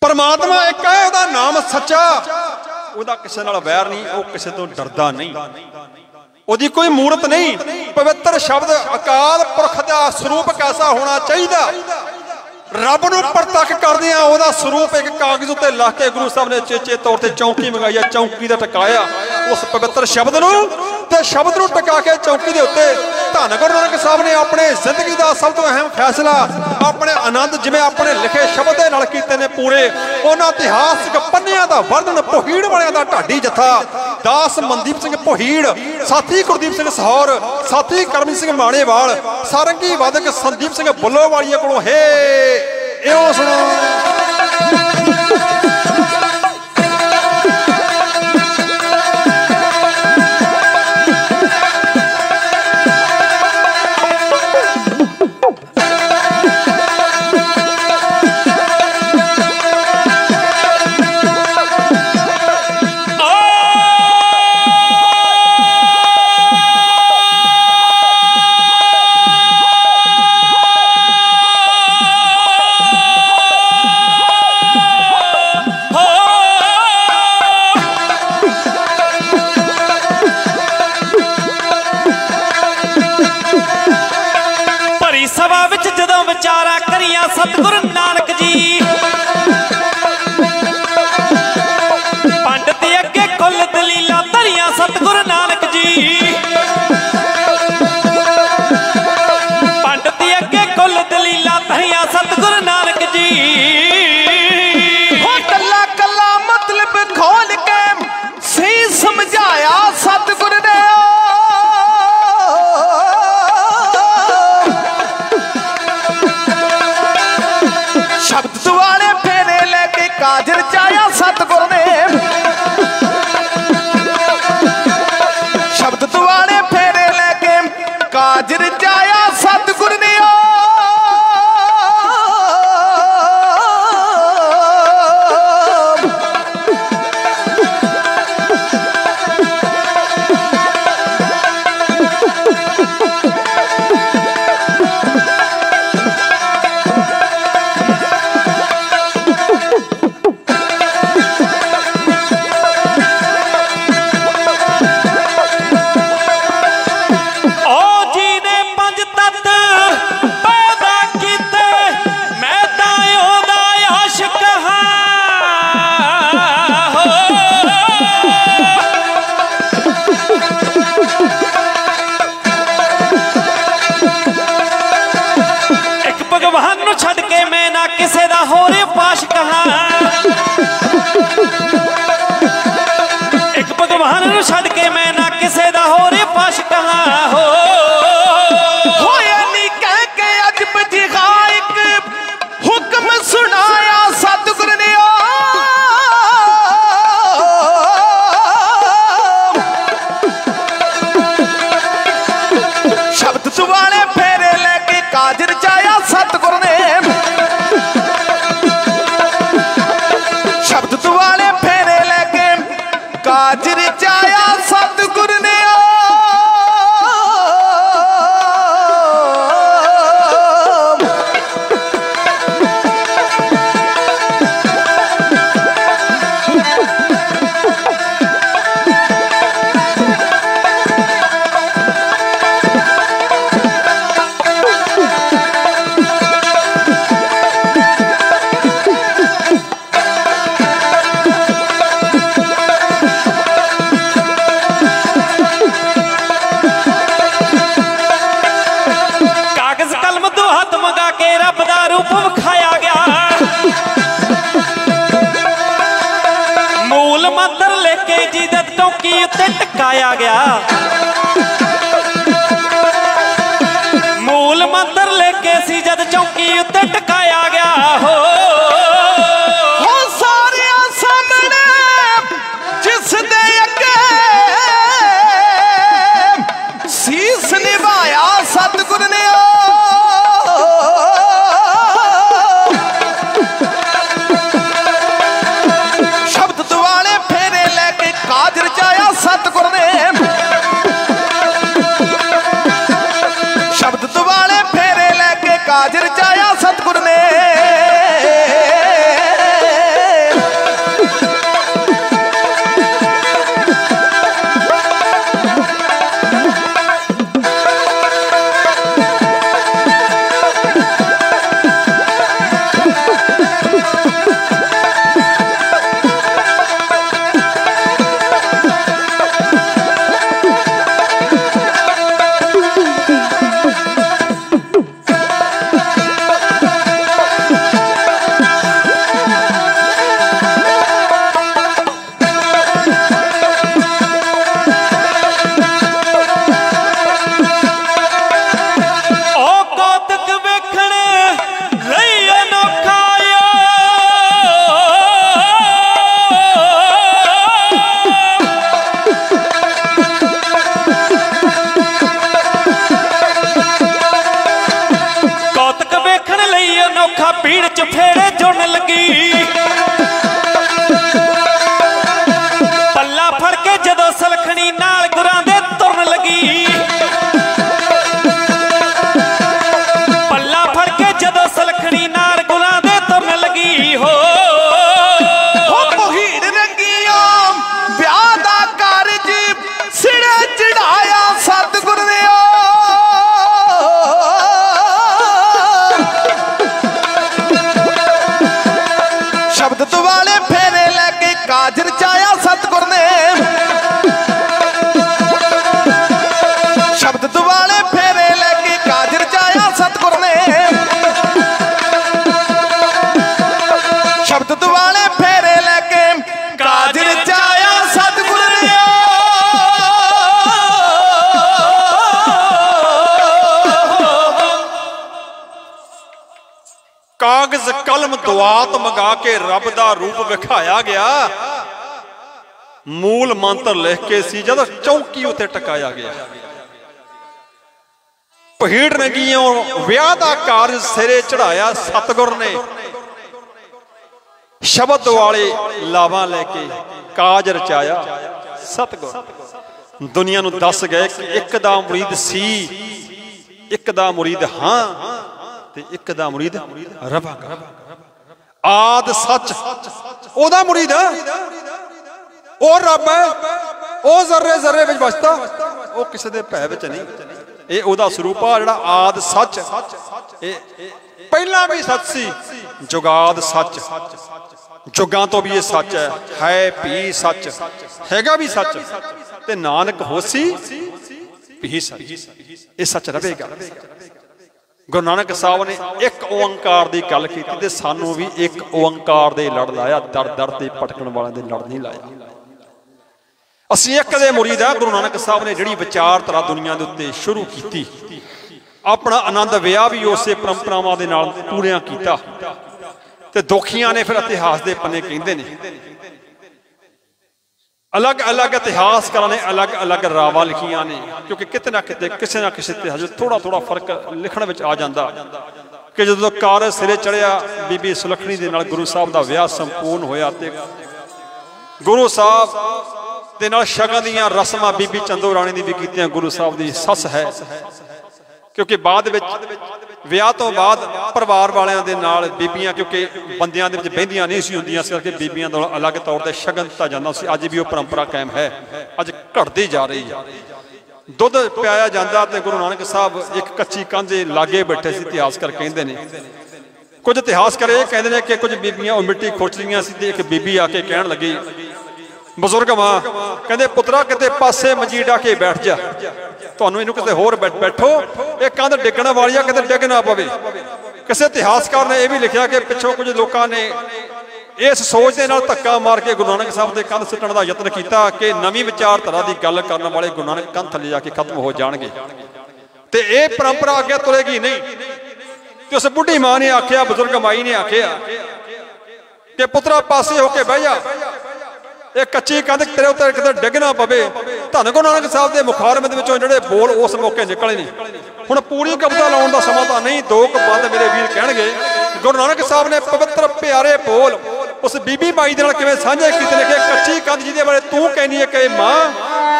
ਪਰਮਾਤਮਾ ਇੱਕ ਹੈ, ਉਹਦਾ ਨਾਮ ਸੱਚਾ। ਉਹਦਾ ਕਿਸੇ ਨਾਲ ਵੈਰ ਨਹੀਂ, ਉਹ ਕਿਸੇ ਤੋਂ ਡਰਦਾ ਨਹੀਂ। ਉਹਦੀ ਕੋਈ ਮੂਰਤ ਨਹੀਂ, ਪਵਿੱਤਰ ਸ਼ਬਦ ਅਕਾਲ ਪੁਰਖ ਦਾ ਸਰੂਪ ਕੈਸਾ ਹੋਣਾ ਚਾਹੀਦਾ? ਰੱਬ ਨੂੰ ਪ੍ਰਤੱਖ ਕਰਦੇ ਆ, ਉਹਦਾ ਸਰੂਪ ਇੱਕ ਕਾਗਜ਼ ਉੱਤੇ ਲਿਖ ਕੇ ਗੁਰੂ ਸਾਹਿਬ ਨੇ ਚੇਚੇ ਤੌਰ ਤੇ ਚੌਂਕੀ ਮੰਗਾਈ ਆ, ਚੌਂਕੀ ਦਾ ਟਿਕਾਇਆ ਉਸ ਪਵਿੱਤਰ ਸ਼ਬਦ ਨੂੰ ਤੇ ਸ਼ਬਦ ਨੂੰ ਟਿਕਾ ਕੇ ਚੌਂਕੀ ਦੇ ਉੱਤੇ ਧੰਨ ਗੁਰੂ ਨਾਨਕ ਸਾਹਿਬ ਨੇ ਆਪਣੇ ਜ਼ਿੰਦਗੀ ਦਾ ਸਭ ਤੋਂ ਅਹਿਮ ਫੈਸਲਾ, ਆਪਣੇ ਆਨੰਦ ਜਿਵੇਂ ਆਪਣੇ ਲਿਖੇ ਸ਼ਬਦ ਦੇ ਨਾਲ ਕੀਤੇ ਨੇ ਪੂਰੇ, ਉਹਨਾਂ ਇਤਿਹਾਸਕ ਪੰਨਿਆਂ ਦਾ ਵਰਣਨ ਪੋਹੀੜ ਵਾਲਿਆਂ ਦਾ ਢਾਡੀ ਜਥਾ, ਦਾਸ ਮਨਦੀਪ ਸਿੰਘ ਪੋਹੀੜ, ਸਾਥੀ ਗੁਰਦੀਪ ਸਿੰਘ ਸਹੌਰ, ਸਾਥੀ ਕਰਮਜੀਤ ਸਿੰਘ ਮਾਣੇਵਾਲ, ਸਾਰੰਗੀ ਵਾਦਕ ਸੰਦੀਪ ਸਿੰਘ ਬੁੱਲੋਵਾਲੀਆ ਕੋਲੋਂ ਹੇ ਇਉਂ ਸੁਣੋ ਭਰੀ Chicago. ਕਾਗਜ਼, ਕਲਮ, ਦੁਆਤ ਮੰਗਾ ਕੇ ਰੱਬ ਦਾ ਰੂਪ ਵਿਖਾਇਆ ਗਿਆ। ਮੂਲ ਮੰਤਰ ਲਿਖ ਕੇ ਸੀ, ਜਦ ਚੌਕੀ ਉੱਤੇ ਟਕਾਇਆ ਗਿਆ। ਭੀੜ ਨਗੀਆਂ ਵਿਆਹ ਦਾ ਕਾਰਜ ਸਿਰੇ ਚੜਾਇਆ ਸਤਗੁਰ ਨੇ। ਸ਼ਬਦ ਵਾਲੇ ਲਾਵਾਂ ਲੈ ਕੇ ਕਾਜ ਰਚਾਇਆ ਸਤਗੁਰ। ਦੁਨੀਆ ਨੂੰ ਦੱਸ ਗਏ ਕਿ ਇੱਕ ਦਾ ਮੁਰੀਦ ਸੀ, ਇੱਕ ਦਾ ਮੁਰੀਦ ਹਾਂ। ਤੇ ਇੱਕ ਦਾ ਮੁਰੀਦ ਰਬਾ ਆਦ ਸੱਚ, ਉਹਦਾ ਮੁਰੀਦ ਉਹ ਰੱਬ ਹੈ, ਉਹ ਜ਼ਰਰੇ ਜ਼ਰਰੇ ਵਿੱਚ ਵਸਦਾ। ਉਹ ਕਿਸੇ ਦੇ ਭੈ ਵਿੱਚ ਨਹੀਂ। ਇਹ ਉਹਦਾ ਸਰੂਪ ਆ ਜਿਹੜਾ ਆਦ ਸੱਚ। ਇਹ ਪਹਿਲਾਂ ਵੀ ਸੱਚ ਸੀ, ਜੁਗਾਦ ਸੱਚ। ਜੁਗਾਂ ਤੋਂ ਵੀ ਇਹ ਸੱਚ ਹੈ। ਹੈ ਵੀ ਸੱਚ। ਹੈਗਾ ਵੀ ਸੱਚ। ਤੇ ਨਾਨਕ ਹੋਸੀ ਵੀ ਸੱਚ। ਇਹ ਸੱਚ ਰਹੇਗਾ। ਗੁਰੂ ਨਾਨਕ ਸਾਹਿਬ ਨੇ ਇੱਕ ਓੰਕਾਰ ਦੀ ਗੱਲ ਕੀਤੀ ਤੇ ਸਾਨੂੰ ਵੀ ਇੱਕ ਓੰਕਾਰ ਦੇ ਲੜ ਲਾਇਆ, ਦਰ ਦਰ ਤੇ ਭਟਕਣ ਵਾਲਿਆਂ ਦੇ ਲੜ ਨਹੀਂ ਲਾਇਆ। ਅਸੀਂ ਇੱਕ ਦੇ ਮੁਰੀਦ ਆ, ਗੁਰੂ ਨਾਨਕ ਸਾਹਿਬ ਨੇ ਜਿਹੜੀ ਵਿਚਾਰਧਾਰਾ ਦੁਨੀਆ ਦੇ ਉੱਤੇ ਸ਼ੁਰੂ ਕੀਤੀ, ਆਪਣਾ ਆਨੰਦ ਵਿਆਹ ਵੀ ਉਸੇ ਪਰੰਪਰਾਵਾਂ ਦੇ ਨਾਲ ਪੂਰਿਆਂ ਕੀਤਾ। ਤੇ ਦੁਖੀਆਂ ਨੇ ਫਿਰ ਇਤਿਹਾਸ ਦੇ ਪੰਨੇ ਕਹਿੰਦੇ ਨੇ ਅਲੱਗ-ਅਲੱਗ ਇਤਿਹਾਸਕਾਰਾਂ ਨੇ ਅਲੱਗ-ਅਲੱਗ ਰਾਵਾਂ ਲਿਖੀਆਂ ਨੇ, ਕਿਉਂਕਿ ਕਿਤੇ ਨਾ ਕਿਤੇ, ਕਿਸੇ ਨਾ ਕਿਸੇ ਤੇ ਹਜੇ ਥੋੜਾ ਥੋੜਾ ਫ਼ਰਕ ਲਿਖਣ ਵਿੱਚ ਆ ਜਾਂਦਾ। ਕਿ ਜਦੋਂ ਕਾਰਜ ਸਿਰੇ ਚੜਿਆ ਬੀਬੀ ਸੁਲਖਣੀ ਦੇ ਨਾਲ ਗੁਰੂ ਸਾਹਿਬ ਦਾ ਵਿਆਹ ਸੰਪੂਰਨ ਹੋਇਆ ਤੇ ਗੁਰੂ ਸਾਹਿਬ ਦੇ ਨਾਲ ਸ਼ਗਨ ਦੀਆਂ ਰਸਮਾਂ ਬੀਬੀ ਚੰਦੋ ਰਾਣੀ ਦੀ ਵੀ ਕੀਤੀਆਂ, ਗੁਰੂ ਸਾਹਿਬ ਦੀ ਸੱਸ ਹੈ। ਕਿਉਂਕਿ ਬਾਅਦ ਵਿੱਚ ਵਿਆਹ ਤੋਂ ਬਾਅਦ ਪਰਿਵਾਰ ਵਾਲਿਆਂ ਦੇ ਨਾਲ ਬੀਬੀਆਂ, ਕਿਉਂਕਿ ਬੰਦਿਆਂ ਦੇ ਵਿੱਚ ਬਹਿੰਦੀਆਂ ਨਹੀਂ ਸੀ ਹੁੰਦੀਆਂ, ਇਸ ਕਰਕੇ ਬੀਬੀਆਂ ਦਾ ਅਲੱਗ ਤੌਰ ਤੇ ਸ਼ਗਨ ਦਿੱਤਾ ਜਾਂਦਾ ਸੀ। ਅੱਜ ਵੀ ਉਹ ਪਰੰਪਰਾ ਕਾਇਮ ਹੈ। ਅੱਜ ਘਟਦੀ ਜਾ ਰਹੀ ਹੈ। ਦੁੱਧ ਪਿਆਇਆ ਜਾਂਦਾ ਤੇ ਗੁਰੂ ਨਾਨਕ ਸਾਹਿਬ ਇੱਕ ਕੱਚੀ ਕੰਧ ਲਾਗੇ ਬੈਠੇ ਸੀ ਇਤਿਹਾਸਕਾਰ ਕਹਿੰਦੇ ਨੇ। ਕੁਝ ਇਤਿਹਾਸਕਾਰ ਇਹ ਕਹਿੰਦੇ ਨੇ ਕਿ ਕੁਝ ਬੀਬੀਆਂ ਉਹ ਮਿੱਟੀ ਖੁਰਚ ਰਹੀਆਂ ਸੀ ਤੇ ਇੱਕ ਬੀਬੀ ਆ ਕੇ ਕਹਿਣ ਲੱਗੀ ਬਜ਼ੁਰਗ ਮਾਂ, ਕਹਿੰਦੇ, ਪੁੱਤਰਾ, ਕਿਤੇ ਪਾਸੇ ਮੰਜੀ ਡਾ ਕੇ ਬੈਠ ਜਾ। ਤੁਹਾਨੂੰ ਇਹਨੂੰ ਕਿਤੇ ਹੋਰ ਬੈਠ- ਬੈਠੋ। ਇਹ ਕੰਧ ਡਿੱਗਣ ਵਾਲੀ ਆ, ਕਿਤੇ ਡਿੱਗ ਨਾ ਪਵੇ। ਕਿਸੇ ਇਤਿਹਾਸਕਾਰ ਨੇ ਇਹ ਵੀ ਲਿਖਿਆ ਕਿ ਪਿੱਛੋਂ ਕੁਝ ਲੋਕਾਂ ਨੇ ਇਸ ਸੋਚ ਦੇ ਨਾਲ ਧੱਕਾ ਮਾਰ ਕੇ ਗੁਰੂ ਨਾਨਕ ਸਾਹਿਬ ਦੇ ਕੰਧ ਸਿੱਟਣ ਦਾ ਯਤਨ ਕੀਤਾ ਕਿ ਨਵੀਂ ਵਿਚਾਰਧਾਰਾ ਦੀ ਗੱਲ ਕਰਨ ਵਾਲੇ ਗੁਰੂ ਨਾਨਕ ਕੰਧ ਥੱਲੇ ਜਾ ਕੇ ਖਤਮ ਹੋ ਜਾਣਗੇ। ਤੇ ਇਹ ਪਰੰਪਰਾ ਅੱਗੇ ਤੁਰੇਗੀ ਨਹੀਂ। ਤੇ ਉਸ ਬੁੱਢੀ ਮਾਂ ਨੇ ਆਖਿਆ, ਬਜ਼ੁਰਗ ਮਾਈ ਨੇ ਆਖਿਆ ਕਿ ਪੁੱਤਰਾ ਪਾਸੇ ਹੋ ਕੇ ਬਹਿ ਜਾ। ਇਹ ਕੱਚੀ ਕੰਧ ਤੇਰੇ ਉੱਤੇ ਕਿਤੇ ਡਿੱਗ ਨਾ ਪਵੇ। ਧੰਨ ਗੁਰੂ ਨਾਨਕ ਸਾਹਿਬ ਦੇ ਮੁਖਾਰਮੇ ਦੇ ਵਿੱਚੋਂ ਜਿਹੜੇ ਬੋਲ ਉਸ ਮੌਕੇ ਨਿਕਲੇ ਨੇ ਹੁਣ ਪੂਰੀ ਕਵਿਤਾ ਲਾਉਣ ਦਾ ਸਮਾਂ ਤਾਂ ਨਹੀਂ, ਦੋ ਕੁ ਬੰਦ ਮੇਰੇ ਵੀਰ ਕਹਿਣਗੇ। ਗੁਰੂ ਨਾਨਕ ਸਾਹਿਬ ਨੇ ਪਵਿੱਤਰ ਪਿਆਰੇ ਬੋਲ ਉਸ ਬੀਬੀ ਮਾਈ ਦੇ ਨਾਲ ਕਿਵੇਂ ਸਾਂਝੇ ਕੀਤੇ ਨੇ ਕਿ ਕੱਚੀ ਕੰਧ ਜਿਹਦੇ ਬਾਰੇ ਤੂੰ ਕਹਿੰਦੀ ਹੈ ਕਿ ਮਾਂ,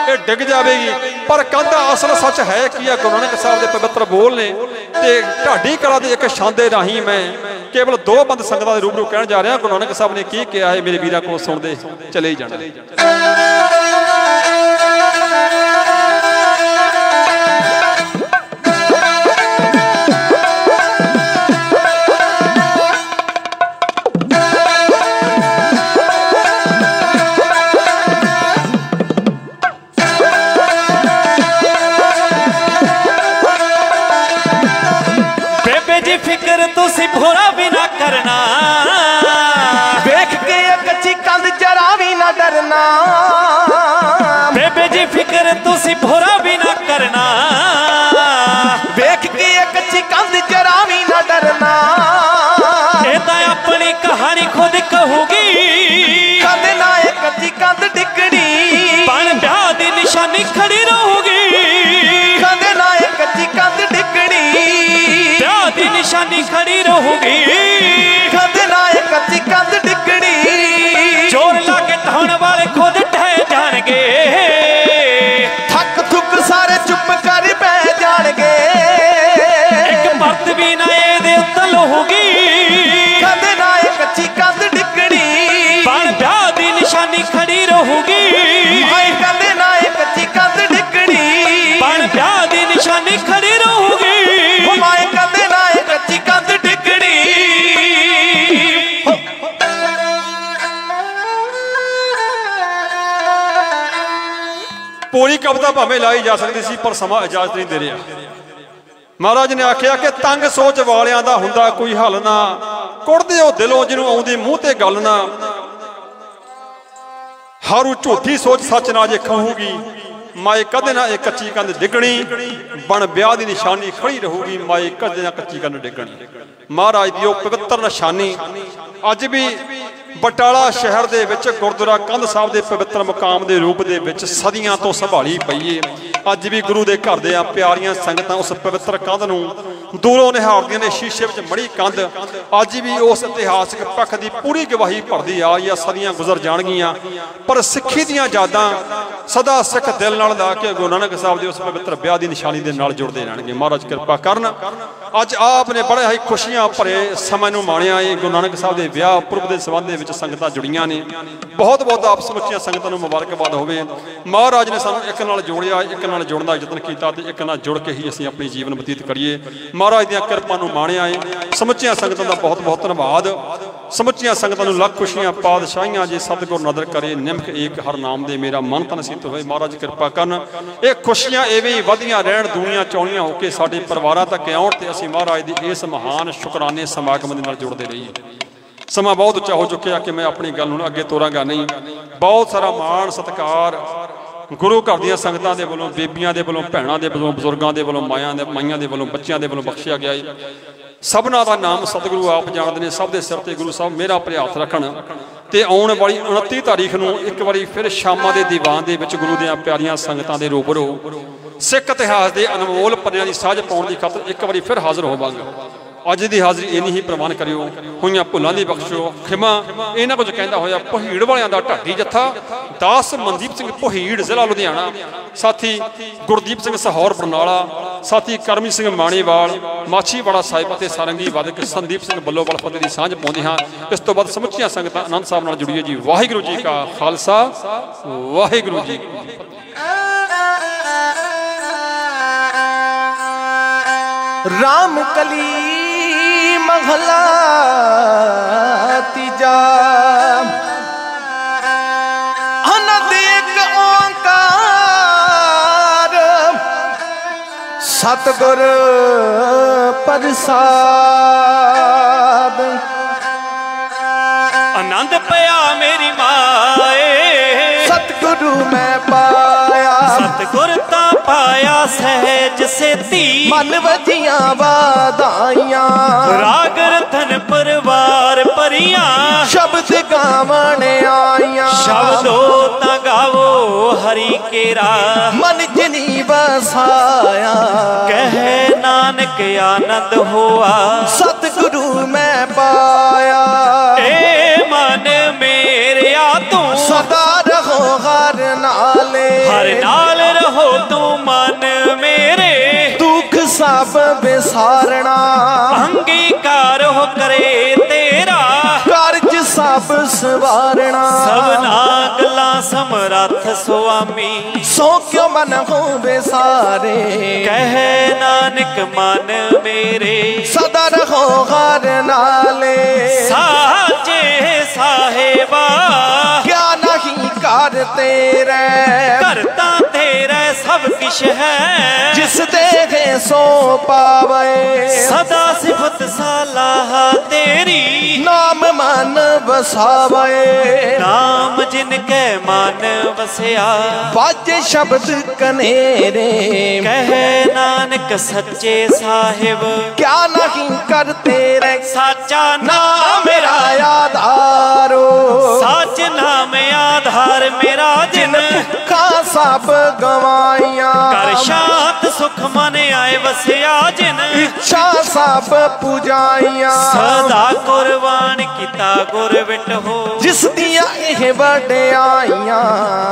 ਇਹ ਡਿੱਗ ਜਾਵੇਗੀ। ਪਰ ਕੰਧ ਅਸਲ ਸੱਚ ਹੈ ਕੀ ਹੈ ਗੁਰੂ ਨਾਨਕ ਸਾਹਿਬ ਦੇ ਪਵਿੱਤਰ ਬੋਲ ਨੇ ਤੇ ਢਾਡੀ ਕਲਾ ਦੇ ਇੱਕ ਛਾਂਦੇ ਰਾਹੀਂ ਮੈਂ ਕੇਵਲ ਦੋ ਬੰਦ ਸੰਗਤਾਂ ਦੇ ਰੂਬਰੂ ਕਹਿਣ ਜਾ ਰਿਹਾ। ਗੁਰੂ ਨਾਨਕ ਸਾਹਿਬ ਨੇ ਕੀ ਕਿਹਾ ਹੈ ਮੇਰੇ ਵੀਰਾਂ ਕੋਲ ਸੁਣਦੇ ਚਲੇ ਹੀ ਜਾਣਾ। ਨਾ ਕਰਨਾ ਵੇਖ ਕੇ ਕੱਚੀ ਕੰਧ ਜਰਾ ਵੀ ਨਾ ਡਰਨਾ। ਬੇਬੇ ਜੀ ਫਿਕਰ ਤੁਸੀਂ ਭੋਰਾ ਵੀ ਨਾ ਕਰਨਾ। ਵੇਖ ਕੇ ਕੱਚੀ ਕੰਧ ਜਰਾ ਵੀ ਨਾ ਡਰਨਾ। ਇਹ ਤਾਂ ਆਪਣੀ ਕਹਾਣੀ ਖੁਦ ਕਹੂਗੀ। ਕਦੇ ਨਾ ਇਹ ਕੱਚੀ ਕੰਧ ਡਿੱਗਣੀ। ਬਣ ਵਿਆਹ ਦੀ ਨਿਸ਼ਾਨੀ ਖੜੀ ਰਹੂਗੀ। ਕਦੇ ਨਾ ਇਹ ਕੱਚੀ ਕੰਧ ਡਿੱਗਣੀ। ਵਿਆਹ ਦੀ ਨਿਸ਼ਾਨੀ ਖੜੀ ਰਹੂਗੀ। ਕਵਿਤਾ ਭਾਵੇਂ ਲਾਈ ਜਾ ਸਕਦੀ ਸੀ, ਪਰ ਸਮਾਂ ਇਜਾਜ਼ਤ ਨਹੀਂ ਦੇ ਰਿਹਾ। ਮਹਾਰਾਜ ਨੇ ਆਖਿਆ ਕਿ ਤੰਗ ਸੋਚ ਵਾਲਿਆਂ ਦਾ ਹੁੰਦਾ ਕੋਈ ਹੱਲ ਨਾ। ਕੁੜਦੇ ਉਹ ਦਿਲੋਂ ਜਿਹਨੂੰ ਆਉਂਦੀ ਮੂੰਹ ਤੇ ਗੱਲ ਨਾ। ਹਾਰੂ ਝੋਥੀ ਸੋਚ ਸੱਚ ਨਾ ਜੇ ਕਹੂਗੀ, ਮਾਏ ਕਦੇ ਨਾ ਇਹ ਕੱਚੀ ਕੰਧ ਡਿੱਗਣੀ। ਬਣ ਵਿਆਹ ਦੀ ਨਿਸ਼ਾਨੀ ਖੜੀ ਰਹੂਗੀ, ਮਾਏ ਕਦੇ ਨਾ ਕੱਚੀ ਕੰਧ ਡਿੱਗਣੀ। ਮਹਾਰਾਜ ਦੀ ਉਹ ਪਵਿੱਤਰ ਨਿਸ਼ਾਨੀ। ਅੱਜ ਵੀ ਬਟਾਲਾ ਸ਼ਹਿਰ ਦੇ ਵਿੱਚ ਗੁਰਦੁਆਰਾ ਕੰਧ ਸਾਹਿਬ ਦੇ ਪਵਿੱਤਰ ਮੁਕਾਮ ਦੇ ਰੂਪ ਦੇ ਵਿੱਚ ਸਦੀਆਂ ਤੋਂ ਸੰਭਾਲੀ ਪਈ ਏ। ਅੱਜ ਵੀ ਗੁਰੂ ਦੇ ਘਰ ਦੇ ਆ ਪਿਆਰੀਆਂ ਸੰਗਤਾਂ ਉਸ ਪਵਿੱਤਰ ਕੰਧ ਨੂੰ ਦੂਰੋਂ ਨਿਹਾਰਦੀਆਂ ਨੇ ਸ਼ੀਸ਼ੇ ਵਿੱਚ ਮੜੀ ਕੰਧ। ਅੱਜ ਵੀ ਉਸ ਇਤਿਹਾਸਕ ਪੱਖ ਦੀ ਪੂਰੀ ਗਵਾਹੀ ਭਰਦੀ ਆ ਜਾਂ ਸਦੀਆਂ ਗੁਜ਼ਰ ਜਾਣਗੀਆਂ। ਪਰ ਸਿੱਖੀ ਦੀਆਂ ਯਾਦਾਂ ਸਦਾ ਸਿੱਖ ਦਿਲ ਨਾਲ ਲਾ ਕੇ ਗੁਰੂ ਨਾਨਕ ਸਾਹਿਬ ਦੇ ਉਸ ਪਵਿੱਤਰ ਵਿਆਹ ਦੀ ਨਿਸ਼ਾਨੀ ਦੇ ਨਾਲ ਜੁੜਦੇ ਰਹਿਣਗੇ। ਮਹਾਰਾਜ ਕਿਰਪਾ ਕਰਨ। ਅੱਜ ਆਪ ਨੇ ਬੜੇ ਹੀ ਖੁਸ਼ੀਆਂ ਭਰੇ ਸਮੇਂ ਨੂੰ ਮਾਣਿਆ ਏ ਗੁਰੂ ਨਾਨਕ ਸਾਹਿਬ ਦੇ ਵਿਆਹ, ਪੁਰਬ ਦੇ ਸੰਬੰਧ ਦੇ ਵਿੱਚ ਸੰਗਤਾਂ ਜੁੜੀਆਂ ਨੇ। ਬਹੁਤ ਬਹੁਤ ਆਪ ਸਮੁੱਚੀਆਂ ਸੰਗਤਾਂ ਨੂੰ ਮੁਬਾਰਕਬਾਦ ਹੋਵੇ। ਮਹਾਰਾਜ ਨੇ ਸਾਨੂੰ ਇੱਕ ਨਾਲ ਜੋੜਿਆ, ਇੱਕ ਨਾਲ ਜੁੜਨ ਦਾ ਯਤਨ ਕੀਤਾ ਤੇ ਇੱਕ ਨਾਲ ਜੁੜ ਕੇ ਹੀ ਅਸੀਂ ਆਪਣੀ ਜੀਵਨ ਬਤੀਤ ਕਰੀਏ। ਮਹਾਰਾਜ ਦੀਆਂ ਕਿਰਪਾ ਨੂੰ ਮਾਣਿਆ ਏ। ਸਮੁੱਚੀਆਂ ਸੰਗਤਾਂ ਦਾ ਬਹੁਤ ਬਹੁਤ ਧੰਨਵਾਦ। ਸਮੁੱਚੀਆਂ ਸੰਗਤਾਂ ਨੂੰ ਲੱਖ ਖੁਸ਼ੀਆਂ, ਪਾਤਸ਼ਾਹੀਆਂ ਜੇ ਸਤਿਗੁਰ ਨਦਰ ਕਰੇ, ਨਿਮਕ ਏਕ ਹਰ ਨਾਮ ਦੇ ਮੇਰਾ ਮਨ ਤਨ ਸਿੱਧ ਹੋਏ। ਮਹਾਰਾਜ ਕਿਰਪਾ ਕਰਨ। ਇਹ ਖੁਸ਼ੀਆਂ ਐਵੇਂ ਹੀ ਵਧੀਆਂ ਰਹਿਣ, ਦੁਨੀਆ ਚੌਣੀਆਂ ਹੋ ਕੇ ਸਾਡੇ ਪਰਿਵਾਰਾਂ ਤੱਕ ਆਉਣ ਤੇ ਅਸੀਂ ਮਹਾਰਾਜ ਦੀ ਇਸ ਮਹਾਨ ਸ਼ੁਕਰਾਨੇ ਸਮਾਗਮ ਦੇ ਨਾਲ ਜੁੜਦੇ ਰਹੀਏ। ਸਮਾਂ ਬਹੁਤ ਉੱਚਾ ਹੋ ਚੁੱਕਿਆ ਕਿ ਮੈਂ ਆਪਣੀ ਗੱਲ ਨੂੰ ਅੱਗੇ ਤੋਰਾਂਗਾ ਨਹੀਂ। ਬਹੁਤ ਸਾਰਾ ਮਾਣ, ਸਤਿਕਾਰ ਗੁਰੂ ਘਰ ਦੀਆਂ ਸੰਗਤਾਂ ਦੇ ਵੱਲੋਂ, ਬੇਬੀਆਂ ਦੇ ਵੱਲੋਂ, ਭੈਣਾਂ ਦੇ ਵੱਲੋਂ, ਬਜ਼ੁਰਗਾਂ ਦੇ ਵੱਲੋਂ, ਮਾਇਆਂ ਦੇ, ਮਾਈਆਂ ਦੇ ਵੱਲੋਂ, ਬੱਚਿਆਂ ਦੇ ਵੱਲੋਂ ਬਖਸ਼ਿਆ ਗਿਆ ਹੈ ਸਭਨਾ ਦਾ ਨਾਮ ਸਤਿਗੁਰੂ ਆਪ ਜਾਣਦੇ ਨੇ, ਸਭ ਦੇ ਸਿਰ ਤੇ ਗੁਰੂ ਸਾਹਿਬ ਮੇਰਾ ਭਰੇ ਰੱਖਣ। ਤੇ ਆਉਣ ਵਾਲੀ 29 ਤਾਰੀਖ ਨੂੰ ਇੱਕ ਵਾਰੀ ਫਿਰ ਸ਼ਾਮਾਂ ਦੇ ਦੀਵਾਨ ਦੇ ਵਿੱਚ ਗੁਰੂ ਦੀਆਂ ਪਿਆਰੀਆਂ ਸੰਗਤਾਂ ਦੇ ਰੂਬਰੂ ਸਿੱਖ ਇਤਿਹਾਸ ਦੇ ਅਨਮੋਲ ਪੰਨਿਆਂ ਦੀ ਸਾਂਝ ਪਾਉਣ ਦੀ ਖਾਤਰ ਇੱਕ ਵਾਰੀ ਫਿਰ ਹਾਜ਼ਰ ਹੋਵਾਂਗੇ। ਅੱਜ ਦੀ ਹਾਜ਼ਰੀ ਇਨੀ ਹੀ ਪ੍ਰਵਾਨ ਕਰਿਓ, ਹੋਈਆਂ ਭੁੱਲਾਂ ਦੀ ਬਖਸ਼ੋ ਖਿਮਾ, ਇਹਨਾਂ ਕੁਝ ਕਹਿੰਦਾ ਹੋਇਆ ਪਹੀੜ ਵਾਲਿਆਂ ਦਾ ਢਾਡੀ ਜੱਥਾ, ਦਾਸ ਮਨਦੀਪ ਸਿੰਘ ਪਹੀੜ ਜ਼ਿਲ੍ਹਾ ਲੁਧਿਆਣਾ, ਸਾਥੀ ਗੁਰਦੀਪ ਸਿੰਘ ਸਹੌਰ ਬਰਨਾਲਾ, ਸਾਥੀ ਕਰਮੀ ਸਿੰਘ ਮਾਣੀਵਾਲ, ਮਾਛੀਵਾੜਾ ਸਾਹਿਬ ਅਤੇ ਸਾਰੰਗੀ ਵਾਦਕ ਸੰਦੀਪ ਸਿੰਘ ਬੱਲੋਵਾਲ ਫਤਿਹ ਦੀ ਸਾਂਝ ਪਾਉਂਦੇ ਹਾਂ। ਇਸ ਤੋਂ ਬਾਅਦ ਸਮੁੱਚੀਆਂ ਸੰਗਤਾਂ ਆਨੰਦ ਸਾਹਿਬ ਨਾਲ ਜੁੜੀਏ ਜੀ। ਵਾਹਿਗੁਰੂ ਜੀ ਕਾ ਖਾਲਸਾ, ਵਾਹਿਗੁਰੂ ਜੀ ਰਾਮ ਕਲੀ ਮਹਲਾ ਤੀਜਾ। ਸਤਗੁਰ ਪ੍ਰਸਾਦ। ਆਨੰਦ ਪਿਆ ਮੇਰੀ ਮਾਏ। ਸਤਗੁਰੂ ਮੈਂ ਸਤਗੁਰ ਤਾਂ ਪਾਇਆ ਸਹਿਜ ਸੇਤੀ। ਮਨ ਵਜੀਆਂ ਵਾਦਾਈਆਂ ਰਾਗ ਰਤਨ ਪਰਵਾਰ ਪਰੀਆਂ ਸ਼ਬਦ ਗਾਵਣ ਆਈਆਂ। ਸ਼ਬਦੋ ਤਾਂ ਗਾਵੋ ਹਰੀ ਕੇਰਾ। ਮਨ ਜਿਨੀ ਵਸਾਇਆ। ਕਹੇ ਨਾਨਕ ਆਨੰਦ ਹੋਆ। ਸਤਿਗੁਰੂ ਮੈਂ ਸਭ ਸਵਾਰਣਾ ਸਭਨਾ ਗੱਲਾਂ ਸਮਰੱਥ ਸੁਆਮੀ। ਸੋ ਕਿਉ ਮਨ ਹੋਵੇ ਸਾਰੇ? ਕਹੇ ਨਾਨਕ ਮਨ ਮੇਰੇ। ਸਦਾ ਰਹੋ ਹਰ ਨਾਲੇ। ਸਾਚੇ ਸਾਹਿਬਾ। ਕਿਆ ਨਹੀਂ ਕਰ ਤੇਰੇ ਘਰ ਤਾਂ ਤੇਰਾ ਸਭ ਕਿਛ ਹੈ। ਜਿਸ ਦੇਗੇ ਸੋ ਪਾਵੇ। ਸਦਾ ਸਿਫਤ ਸਲਾਹ ਤੇਰੀ। ਨਾਮ ਮਨ ਵਸਾਵੇ। ਨਾਮ ਜਿਨ ਕੈ ਮਨ ਵਸਿਆ। ਬਾਜੇ ਸ਼ਬਦ ਕਨੇਰੇ। ਕਹੇ ਨਾਨਕ ਸੱਚੇ ਸਾਹਿਬ। ਕਿਆ ਨਹੀਂ ਕਰ ਤੇਰੇ ਸਾਚਾ ਨਾਮ ਮੇਰਾ ਆਧਾਰੋ। ਸੱਚ ਨਾਮ ਆਧਾਰ ਮੇਰਾ ਜਿਨ। ਭੁੱਖਾ ਸਭ ਗਵਾਈਆਂ। ਕਰ ਸ਼ਾਂਤ ਸੁਖ ਮਨ ਆਏ ਵਸਿਆ ਇੱਛਾ ਸਭ ਪੁਜਾਈਆਂ। ਸਦਾ ਕੁਰਬਾਨ ਕੀਤਾ ਗੁਰ ਵਿਟਹੋ ਜਿਸ ਦੀਆਂ ਇਹ ਵਡਿਆਈਆਂ।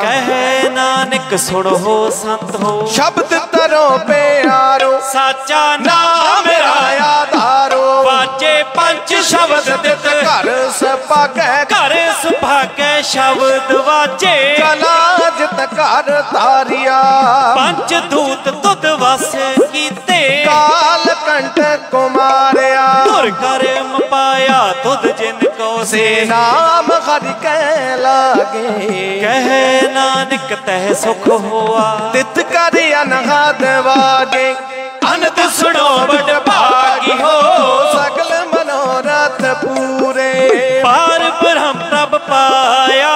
ਕਹੇ ਨਾਨਕ ਸੁਣੋ ਸੰਤ ਹੋ। ਸ਼ਬਦ ਤਰੋ ਪਿਆਰੋ। ਸਾਚਾ ਨਾਮ ਮੇਰਾ ਆਧਾਰੋ। ਬਾਜੇ ਪੰਜ ਸ਼ਬਦ ਦਿੱਤ। ਘਰ ਸਪਾਗੈ ਘਰ ਸੁਭਾਗੈ ਸ਼ਬਦ ਵਾਜੇ ਕਲਾ ਜਿਤ ਘਰ ਤਾਰਿਆ ਪੰਜ ਦੂਤ ਤੁਧ ਵਸ ਕੰਟ ਕੁਮਾਰਿਆ। ਧੁਰ ਕਰਮ ਪਾਇਆ ਤੁਧ ਜਿਨ ਕੋ ਸੇ ਨਾਮ ਹਰਿ ਕਹਿ ਲਾਗੇ। ਕਹੇ ਨਾਨਕ ਤਹਿ ਸੁਖ ਹੋਆ। ਤਿਤ ਕਰ ਅਨਹਦ ਵਾਗੇ। ਅਨੰਦ ਸੁਣੋ ਬੜ ਭਾਗੀ ਹੋ। ਸਗਲ ਮਨੋਰਥ ਪੂਰੇ। ਪਾਰ ਬ੍ਰਹਮ ਪ੍ਰਭ ਪਾਇਆ।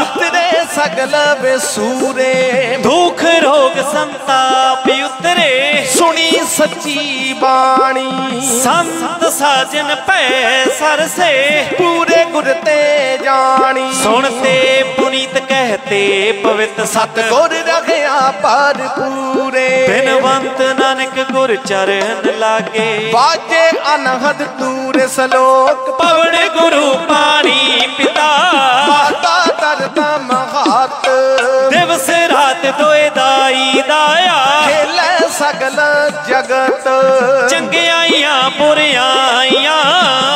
ਉਤਰੇ ਸਗਲ ਬਸੂਰੇ ਦੁਖ ਰੋਗ ਸੰਤਾਪ ਉਤਰੇ। ਸੱਚੀ ਬਾਣੀ। ਸੰਤ ਸਾਜਨ ਭੈ ਸਰਸੇ ਪੂਰੇ ਗੁਰ ਤੇ ਜਾਣੀ। ਸੁਣਤੇ ਪੁਨੀਤ ਕਹਤੇ ਪਵਿੱਤ ਸਤ। ਗੁਰ ਰਖਿਆ ਪਰ ਪੂਰੇ। ਬਿਨਵੰਤ ਨਾਨਕ ਗੁਰ ਚਰਨ ਲਾਗੇ। ਬਾਜੇ ਅਨਹਦ ਤੂਰ ਸਲੋਕ। ਪਵਨ ਗੁਰੂ ਪਾਣੀ ਪਿਤਾ। ਮਾਤਾ ਤਰਤਾ ਮਹਾਤ। ਦਿਵਸ ਰਾਤ ਦੋਏ ਦਾਈ ਦਾਇਆ। ਖੇਲੇ ਸਗਲ ਜਗਤ। ਚੰਗਿਆਈਆਂ ਬੁਰਿਆਈਆਂ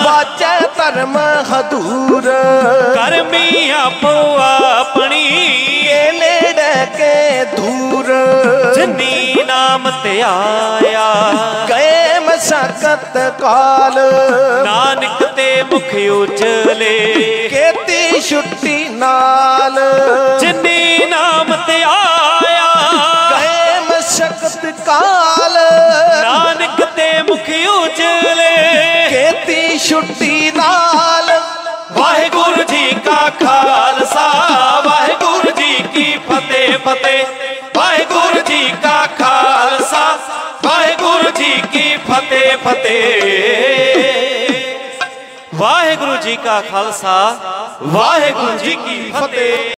ਬਾਜੇ ਧਰਮ ਹਦੂਰ। ਕਰਮੀ ਆਪੋ ਆਪਣੀ। ਕੇ ਨੇੜੇ ਕੇ ਦੂਰ। ਜਿਨੀ ਨਾਮ ਤੇ ਆਇਆ। ਗਏ ਮਸਕਤ ਕਾਲ। ਨਾਨਕ ਤੇ ਮੁਖ ਉਜਲੇ। ਕੀਤੀ ਛੁੱਟੀ ਨਾਲ। ਜਿਨੀ ਨਾਮ ਤੇ ਆਇਆ ਕਾਲ। ਨਾਨਕ ਤੇ ਮੁਖ ਉਜਲੇ। ਕੀਤੀ ਛੁੱਟੀ ਨਾਲ। ਵਾਹਿਗੁਰੂ ਜੀ ਕਾ ਖਾਲਸਾ ਵਾਹਿਗੁਰੂ ਜੀ ਕੀ ਫਤਿਹ ਫਤਿਹ। ਵਾਹਿਗੁਰੂ ਜੀ ਕਾ ਖਾਲਸਾ ਵਾਹਿਗੁਰੂ ਜੀ ਕੀ ਫਤਿਹ ਫਤਿਹ। ਵਾਹਿਗੁਰੂ ਜੀ ਕਾ ਖਾਲਸਾ ਵਾਹਿਗੁਰੂ ਜੀ ਕੀ ਫਤਿਹ।